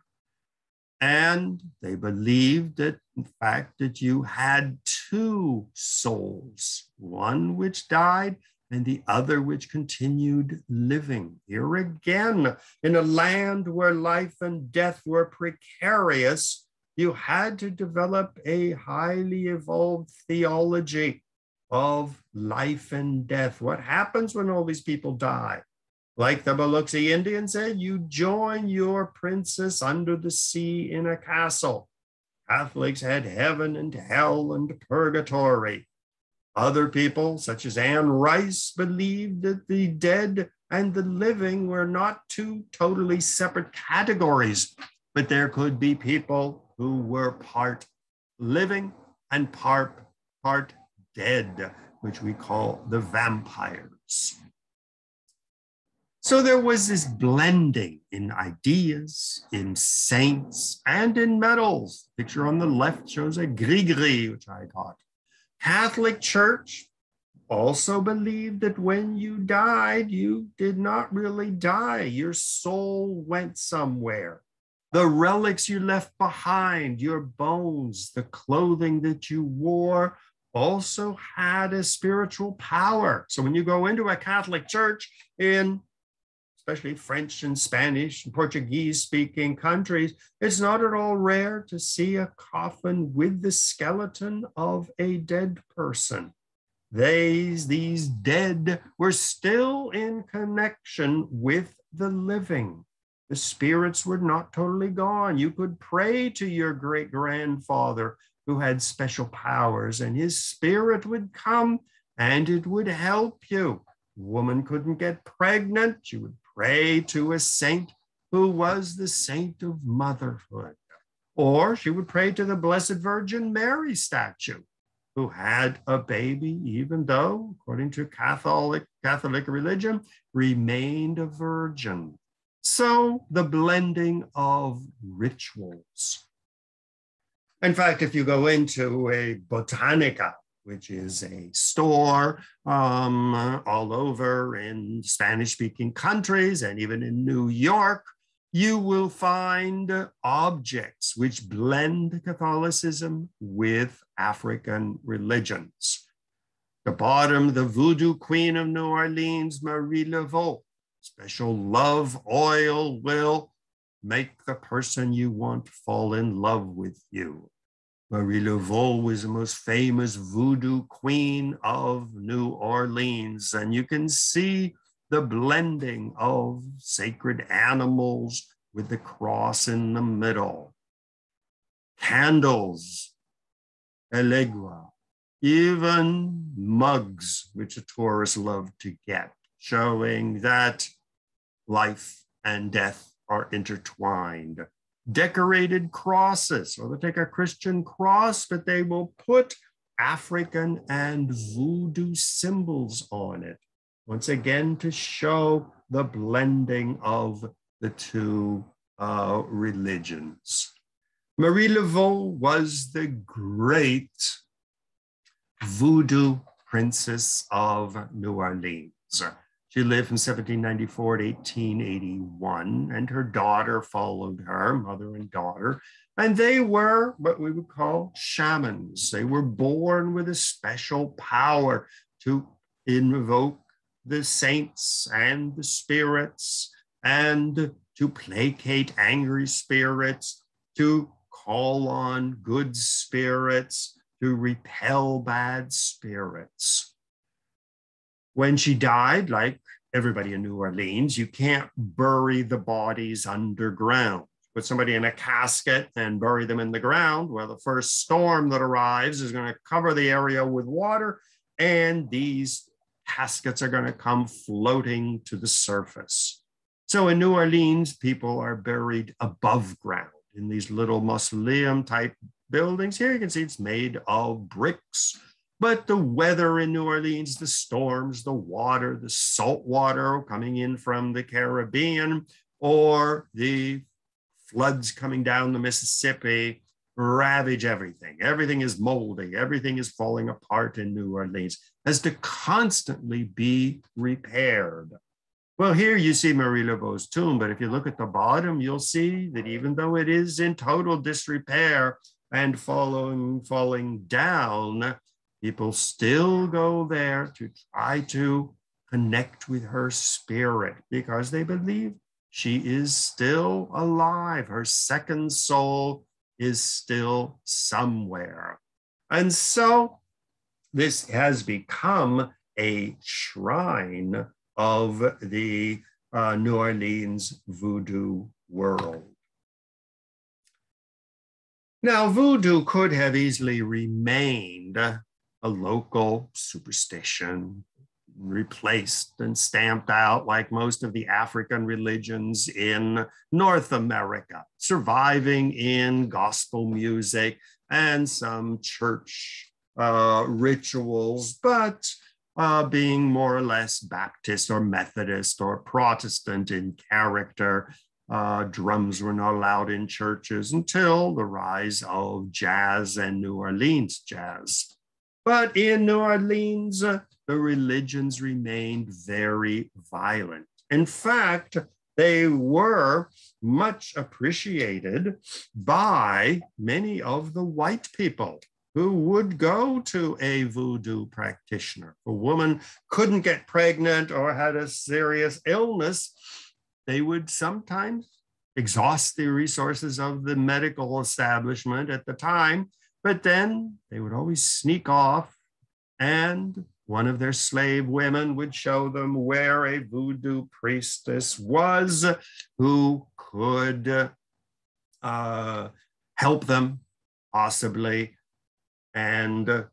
And they believed that, in fact, that you had two souls, one which died and the other which continued living. Here again, in a land where life and death were precarious, you had to develop a highly evolved theology of life and death. What happens when all these people die? Like the Biloxi Indian said, you join your princess under the sea in a castle. Catholics had heaven and hell and purgatory. Other people, such as Anne Rice, believed that the dead and the living were not two totally separate categories, but there could be people who were part living and part, part dead, which we call the vampires. So there was this blending in ideas, in saints, and in medals. Picture on the left shows a grigri, which I got. Catholic Church also believed that when you died, you did not really die. Your soul went somewhere. the relics you left behind, your bones, the clothing that you wore, also had a spiritual power. So when you go into a Catholic church in especially French and Spanish and Portuguese speaking countries, it's not at all rare to see a coffin with the skeleton of a dead person. These, these dead were still in connection with the living. The spirits were not totally gone. You could pray to your great grandfather who had special powers, and his spirit would come and it would help you. Woman couldn't get pregnant. You would pray to a saint who was the saint of motherhood. Or she would pray to the Blessed Virgin Mary statue, who had a baby, even though, according to Catholic, Catholic religion, remained a virgin. So the blending of rituals. In fact, if you go into a botanica, which is a store um, all over in Spanish speaking countries and even in New York, you will find objects which blend Catholicism with African religions. The bottom, the voodoo queen of New Orleans, Marie Laveau, special love oil will make the person you want fall in love with you. Marie Laveau was the most famous voodoo queen of New Orleans. And you can see the blending of sacred animals with the cross in the middle. Candles, elegua, even mugs, which a tourist love to get, showing that life and death are intertwined decorated crosses, or they take a Christian cross, but they will put African and voodoo symbols on it. Once again, to show the blending of the two uh, religions. Marie Laveau was the great voodoo princess of New Orleans. She lived from 1794 to 1881, and her daughter followed her, mother and daughter. And they were what we would call shamans. They were born with a special power to invoke the saints and the spirits and to placate angry spirits, to call on good spirits, to repel bad spirits. When she died, like everybody in New Orleans, you can't bury the bodies underground. Put somebody in a casket and bury them in the ground. Well, the first storm that arrives is going to cover the area with water, and these caskets are going to come floating to the surface. So in New Orleans, people are buried above ground in these little mausoleum type buildings. Here you can see it's made of bricks but the weather in New Orleans, the storms, the water, the salt water coming in from the Caribbean, or the floods coming down the Mississippi ravage everything. Everything is moldy, everything is falling apart in New Orleans, has to constantly be repaired. Well, here you see Marie Laveau's tomb, but if you look at the bottom, you'll see that even though it is in total disrepair and following, falling down, People still go there to try to connect with her spirit because they believe she is still alive. Her second soul is still somewhere. And so this has become a shrine of the uh, New Orleans voodoo world. Now, voodoo could have easily remained a local superstition replaced and stamped out like most of the African religions in North America, surviving in gospel music and some church uh, rituals, but uh, being more or less Baptist or Methodist or Protestant in character. Uh, drums were not allowed in churches until the rise of jazz and New Orleans jazz. But in New Orleans, the religions remained very violent. In fact, they were much appreciated by many of the white people who would go to a voodoo practitioner. A woman couldn't get pregnant or had a serious illness, they would sometimes exhaust the resources of the medical establishment at the time, but then they would always sneak off and one of their slave women would show them where a voodoo priestess was who could uh, help them, possibly, and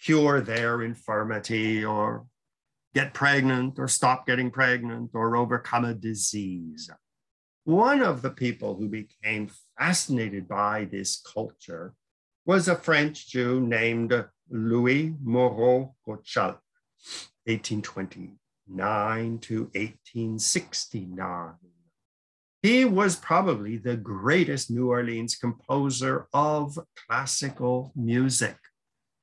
cure their infirmity or get pregnant or stop getting pregnant or overcome a disease. One of the people who became fascinated by this culture was a French Jew named Louis Moreau Gottschalk, 1829 to 1869. He was probably the greatest New Orleans composer of classical music,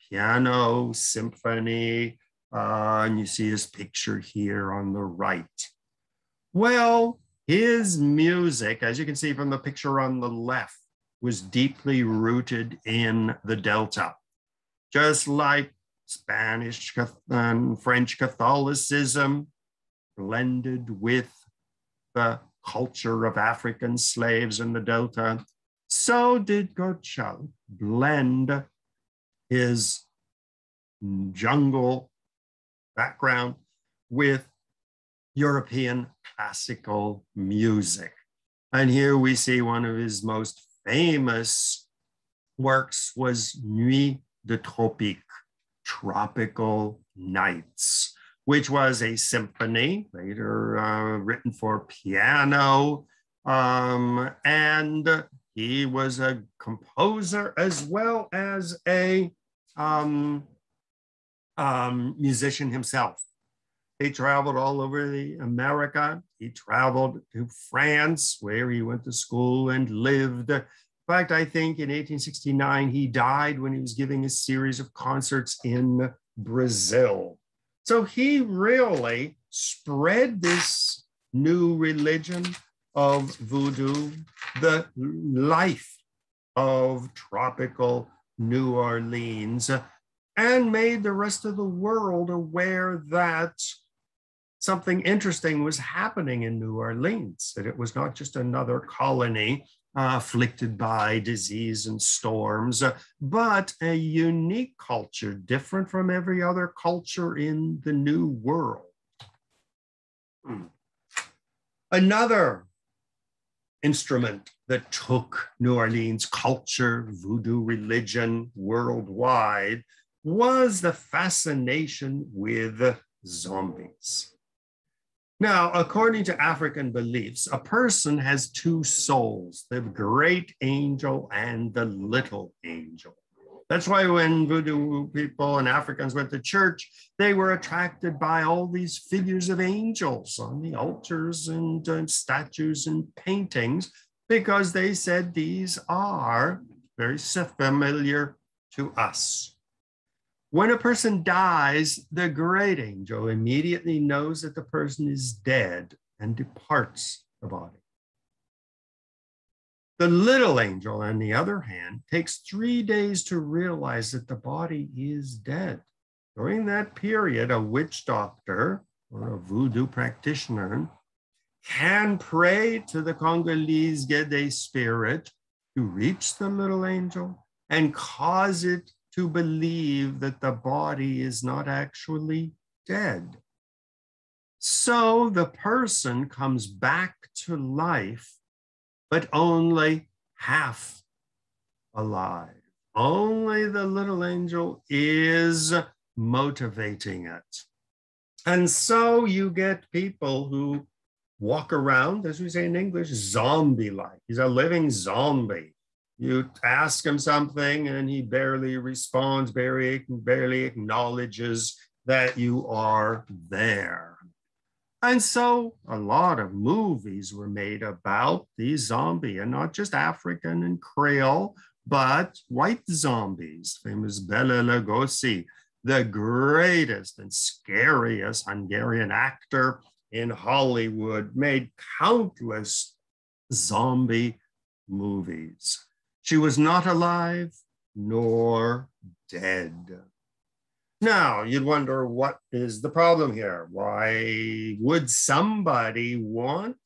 piano, symphony, uh, and you see his picture here on the right. Well, his music, as you can see from the picture on the left, was deeply rooted in the Delta. Just like Spanish and um, French Catholicism blended with the culture of African slaves in the Delta, so did Gottschalk blend his jungle background with European classical music. And here we see one of his most famous works was Nuit de Tropique, Tropical Nights, which was a symphony later uh, written for piano. Um, and he was a composer as well as a um, um, musician himself. He traveled all over the America. He traveled to France, where he went to school and lived In fact, I think in 1869, he died when he was giving a series of concerts in Brazil. So he really spread this new religion of voodoo, the life of tropical New Orleans, and made the rest of the world aware that something interesting was happening in New Orleans, that it was not just another colony uh, afflicted by disease and storms, uh, but a unique culture, different from every other culture in the New World. Hmm. Another instrument that took New Orleans culture, voodoo religion worldwide was the fascination with zombies. Now, according to African beliefs, a person has two souls the great angel and the little angel. That's why when voodoo people and Africans went to church, they were attracted by all these figures of angels on the altars and uh, statues and paintings, because they said these are very familiar to us. When a person dies, the great angel immediately knows that the person is dead and departs the body. The little angel, on the other hand, takes three days to realize that the body is dead. During that period, a witch doctor or a voodoo practitioner can pray to the Congolese Gede spirit to reach the little angel and cause it to believe that the body is not actually dead. So the person comes back to life, but only half alive. Only the little angel is motivating it. And so you get people who walk around, as we say in English, zombie like. He's a living zombie. You ask him something and he barely responds, barely, barely acknowledges that you are there. And so a lot of movies were made about these zombies, and not just African and Creole, but white zombies. Famous Bela Lugosi, the greatest and scariest Hungarian actor in Hollywood made countless zombie movies. She was not alive nor dead. Now, you'd wonder what is the problem here? Why would somebody want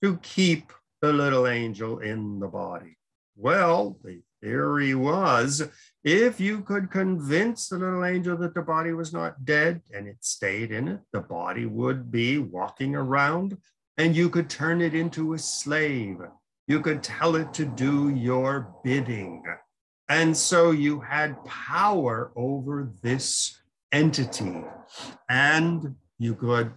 to keep the little angel in the body? Well, the theory was if you could convince the little angel that the body was not dead and it stayed in it, the body would be walking around and you could turn it into a slave. You could tell it to do your bidding. And so you had power over this entity. And you could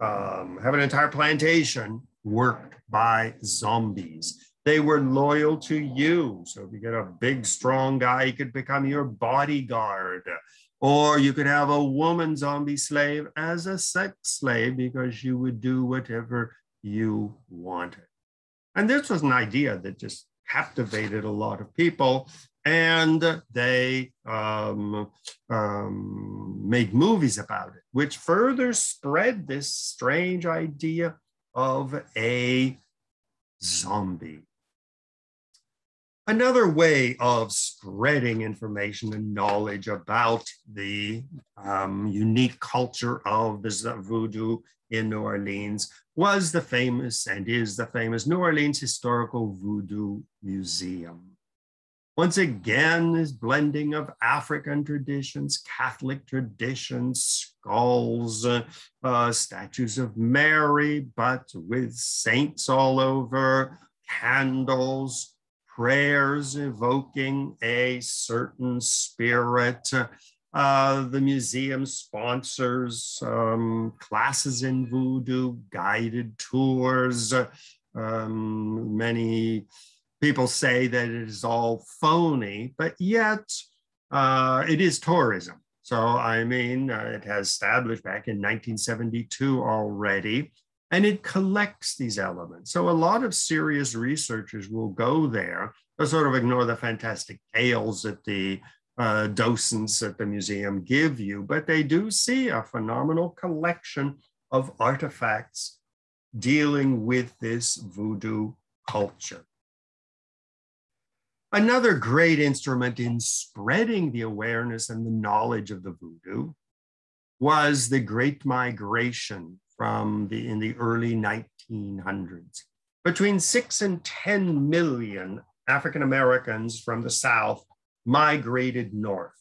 um, have an entire plantation worked by zombies. They were loyal to you. So if you get a big, strong guy, he could become your bodyguard. Or you could have a woman zombie slave as a sex slave because you would do whatever you wanted. And this was an idea that just captivated a lot of people and they um, um, made movies about it, which further spread this strange idea of a zombie. Another way of spreading information and knowledge about the um, unique culture of the voodoo in New Orleans was the famous and is the famous New Orleans Historical Voodoo Museum. Once again, this blending of African traditions, Catholic traditions, skulls, uh, uh, statues of Mary, but with saints all over, candles, prayers evoking a certain spirit. Uh, the museum sponsors um, classes in voodoo, guided tours, um, many people say that it is all phony, but yet uh, it is tourism. So, I mean, uh, it has established back in 1972 already, and it collects these elements. So, a lot of serious researchers will go there. to sort of ignore the fantastic tales that the uh, docents at the museum give you, but they do see a phenomenal collection of artifacts dealing with this voodoo culture. Another great instrument in spreading the awareness and the knowledge of the voodoo was the Great Migration from the in the early 1900s. Between six and 10 million African Americans from the South migrated north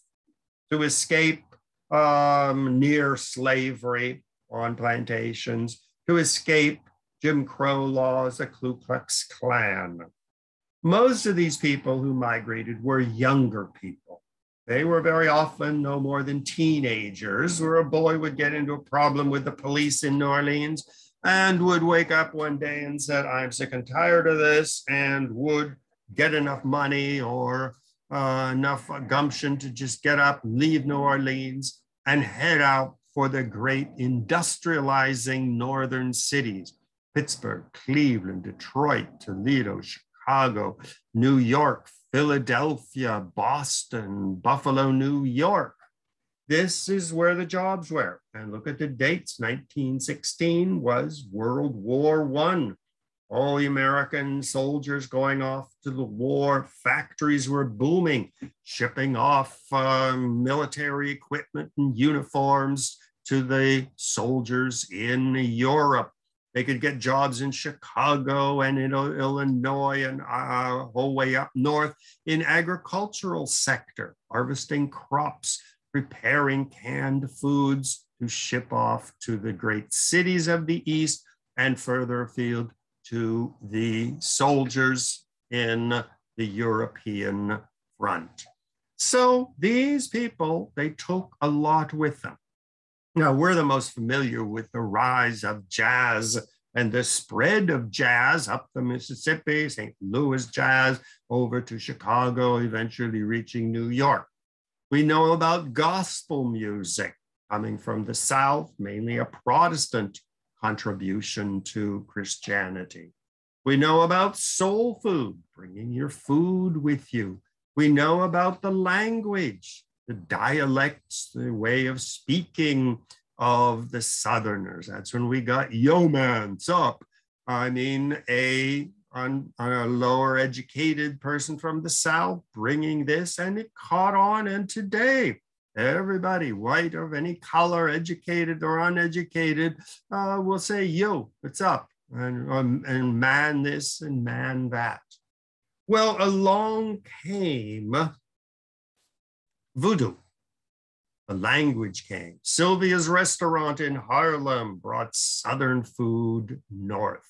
to escape um, near slavery on plantations, to escape Jim Crow laws, the Ku Klux Klan. Most of these people who migrated were younger people. They were very often no more than teenagers, where a boy would get into a problem with the police in New Orleans and would wake up one day and said, I'm sick and tired of this, and would get enough money or uh, enough gumption to just get up, leave New Orleans, and head out for the great industrializing northern cities Pittsburgh, Cleveland, Detroit, Toledo, Chicago, New York, Philadelphia, Boston, Buffalo, New York. This is where the jobs were. And look at the dates. 1916 was World War One. All the American soldiers going off to the war. Factories were booming, shipping off uh, military equipment and uniforms to the soldiers in Europe. They could get jobs in Chicago and in Illinois and uh, whole way up north in agricultural sector, harvesting crops, preparing canned foods to ship off to the great cities of the East and further afield to the soldiers in the European front. So these people, they took a lot with them. Now, we're the most familiar with the rise of jazz and the spread of jazz up the Mississippi, St. Louis jazz, over to Chicago, eventually reaching New York. We know about gospel music coming from the South, mainly a Protestant contribution to Christianity. We know about soul food, bringing your food with you. We know about the language, the dialects, the way of speaking of the Southerners. That's when we got Yo Man, up? I mean, a on, a lower educated person from the South bringing this, and it caught on. And today, everybody, white of any color, educated or uneducated, uh, will say, Yo, what's up? And, um, and man this and man that. Well, along came voodoo. The language came. Sylvia's restaurant in Harlem brought Southern food north.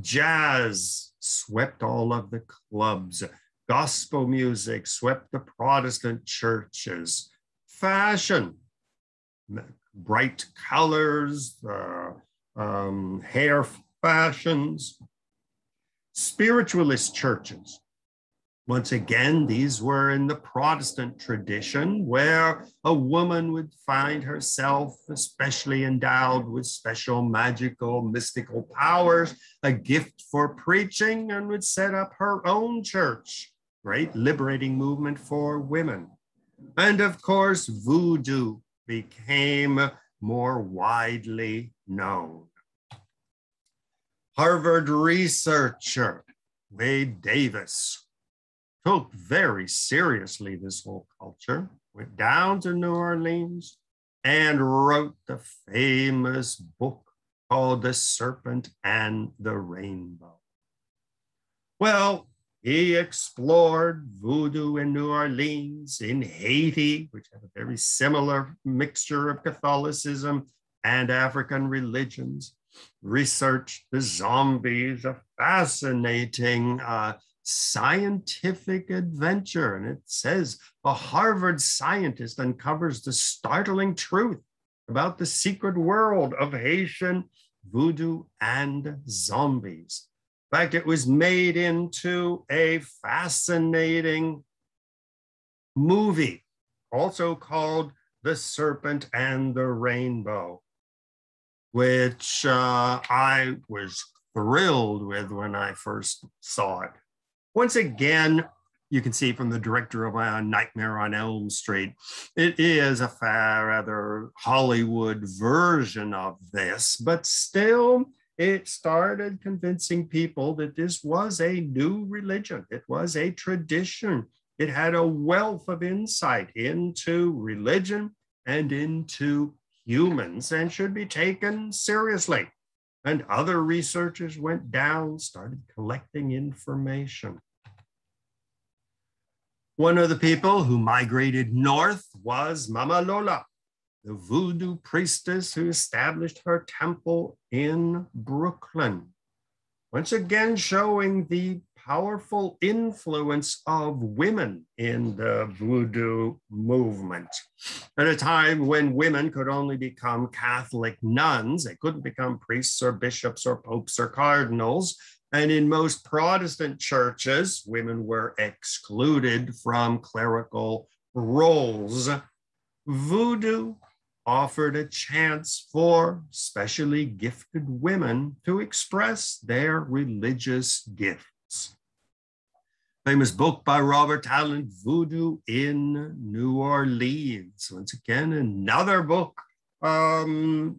Jazz swept all of the clubs. Gospel music swept the Protestant churches. Fashion, bright colors, uh, um, hair fashions, spiritualist churches. Once again, these were in the Protestant tradition where a woman would find herself especially endowed with special magical, mystical powers, a gift for preaching, and would set up her own church. Great liberating movement for women. And of course, voodoo became more widely known. Harvard researcher Wade Davis took very seriously this whole culture, went down to New Orleans and wrote the famous book called The Serpent and the Rainbow. Well, he explored voodoo in New Orleans, in Haiti, which had a very similar mixture of Catholicism and African religions researched the zombies, a fascinating uh, scientific adventure. And it says a Harvard scientist uncovers the startling truth about the secret world of Haitian voodoo and zombies. In fact, it was made into a fascinating movie, also called The Serpent and the Rainbow which uh, I was thrilled with when I first saw it. Once again, you can see from the director of uh, Nightmare on Elm Street, it is a rather Hollywood version of this, but still, it started convincing people that this was a new religion. It was a tradition. It had a wealth of insight into religion and into humans and should be taken seriously. And other researchers went down, started collecting information. One of the people who migrated north was Mama Lola, the voodoo priestess who established her temple in Brooklyn. Once again, showing the powerful influence of women in the voodoo movement. At a time when women could only become Catholic nuns, they couldn't become priests or bishops or popes or cardinals. And in most Protestant churches, women were excluded from clerical roles. Voodoo offered a chance for specially gifted women to express their religious famous book by Robert Allen, Voodoo in New Orleans. Once again, another book um,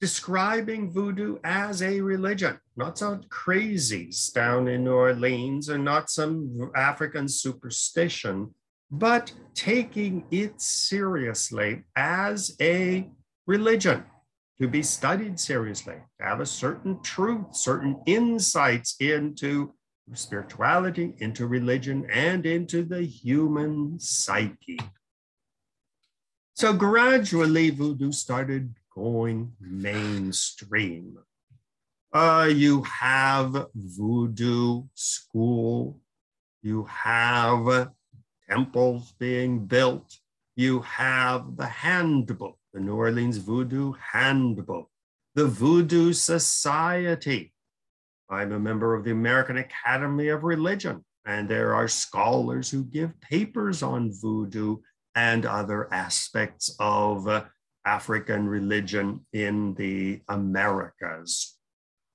describing voodoo as a religion, not some crazies down in New Orleans or not some African superstition, but taking it seriously as a religion to be studied seriously, to have a certain truth, certain insights into spirituality, into religion, and into the human psyche. So gradually, voodoo started going mainstream. Uh, you have voodoo school, you have temples being built, you have the handbook, the New Orleans Voodoo Handbook, the Voodoo Society, I'm a member of the American Academy of Religion, and there are scholars who give papers on voodoo and other aspects of uh, African religion in the Americas.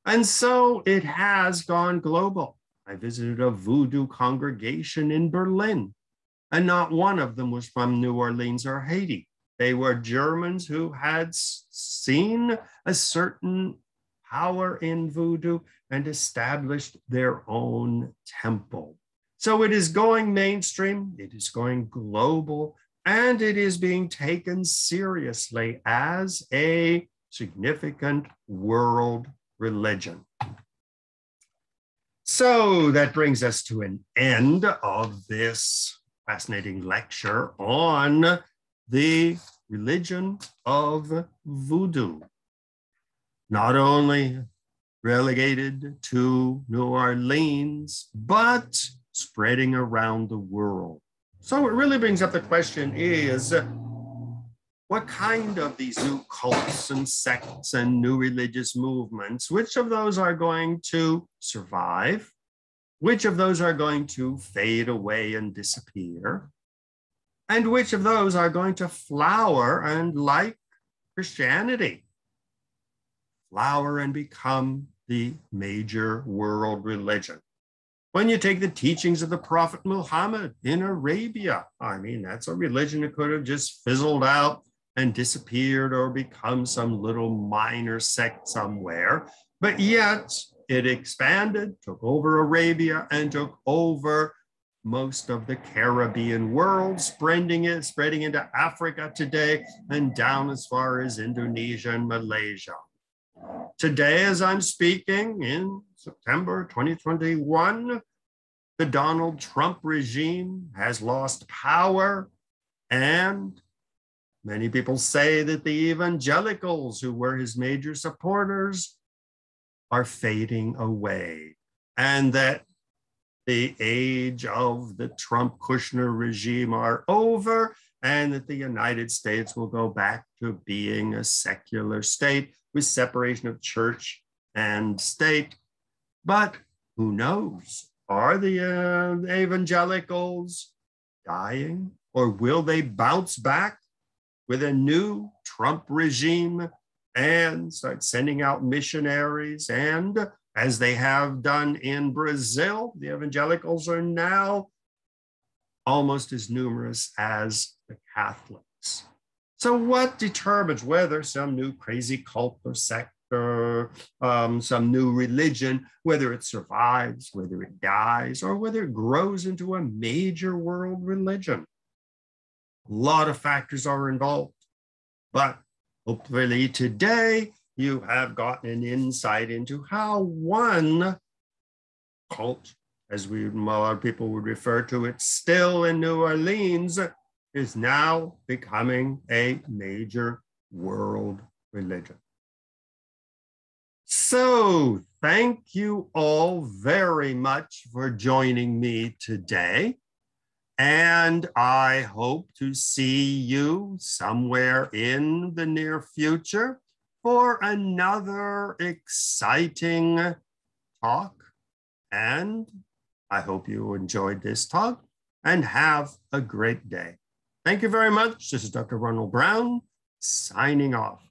And so it has gone global. I visited a voodoo congregation in Berlin, and not one of them was from New Orleans or Haiti. They were Germans who had seen a certain power in voodoo and established their own temple. So it is going mainstream, it is going global, and it is being taken seriously as a significant world religion. So that brings us to an end of this fascinating lecture on the religion of voodoo. Not only relegated to New Orleans, but spreading around the world. So it really brings up the question is what kind of these new cults and sects and new religious movements, which of those are going to survive? Which of those are going to fade away and disappear? And which of those are going to flower and, like Christianity, flower and become the major world religion? When you take the teachings of the Prophet Muhammad in Arabia, I mean, that's a religion that could have just fizzled out and disappeared or become some little minor sect somewhere. But yet it expanded, took over Arabia, and took over most of the Caribbean world, spreading it, spreading into Africa today and down as far as Indonesia and Malaysia. Today, as I'm speaking in September 2021, the Donald Trump regime has lost power, and many people say that the evangelicals, who were his major supporters, are fading away, and that the age of the Trump Kushner regime are over, and that the United States will go back to being a secular state with separation of church and state. But who knows? Are the uh, evangelicals dying, or will they bounce back with a new Trump regime and start sending out missionaries? And as they have done in Brazil, the evangelicals are now almost as numerous as the Catholics. So, what determines whether some new crazy cult or sect or um, some new religion, whether it survives, whether it dies, or whether it grows into a major world religion? A lot of factors are involved. But hopefully, today you have gotten an insight into how one cult, as we a lot of people would refer to it, still in New Orleans, is now becoming a major world religion. So, thank you all very much for joining me today. And I hope to see you somewhere in the near future for another exciting talk. And I hope you enjoyed this talk and have a great day. Thank you very much. This is Dr. Ronald Brown signing off.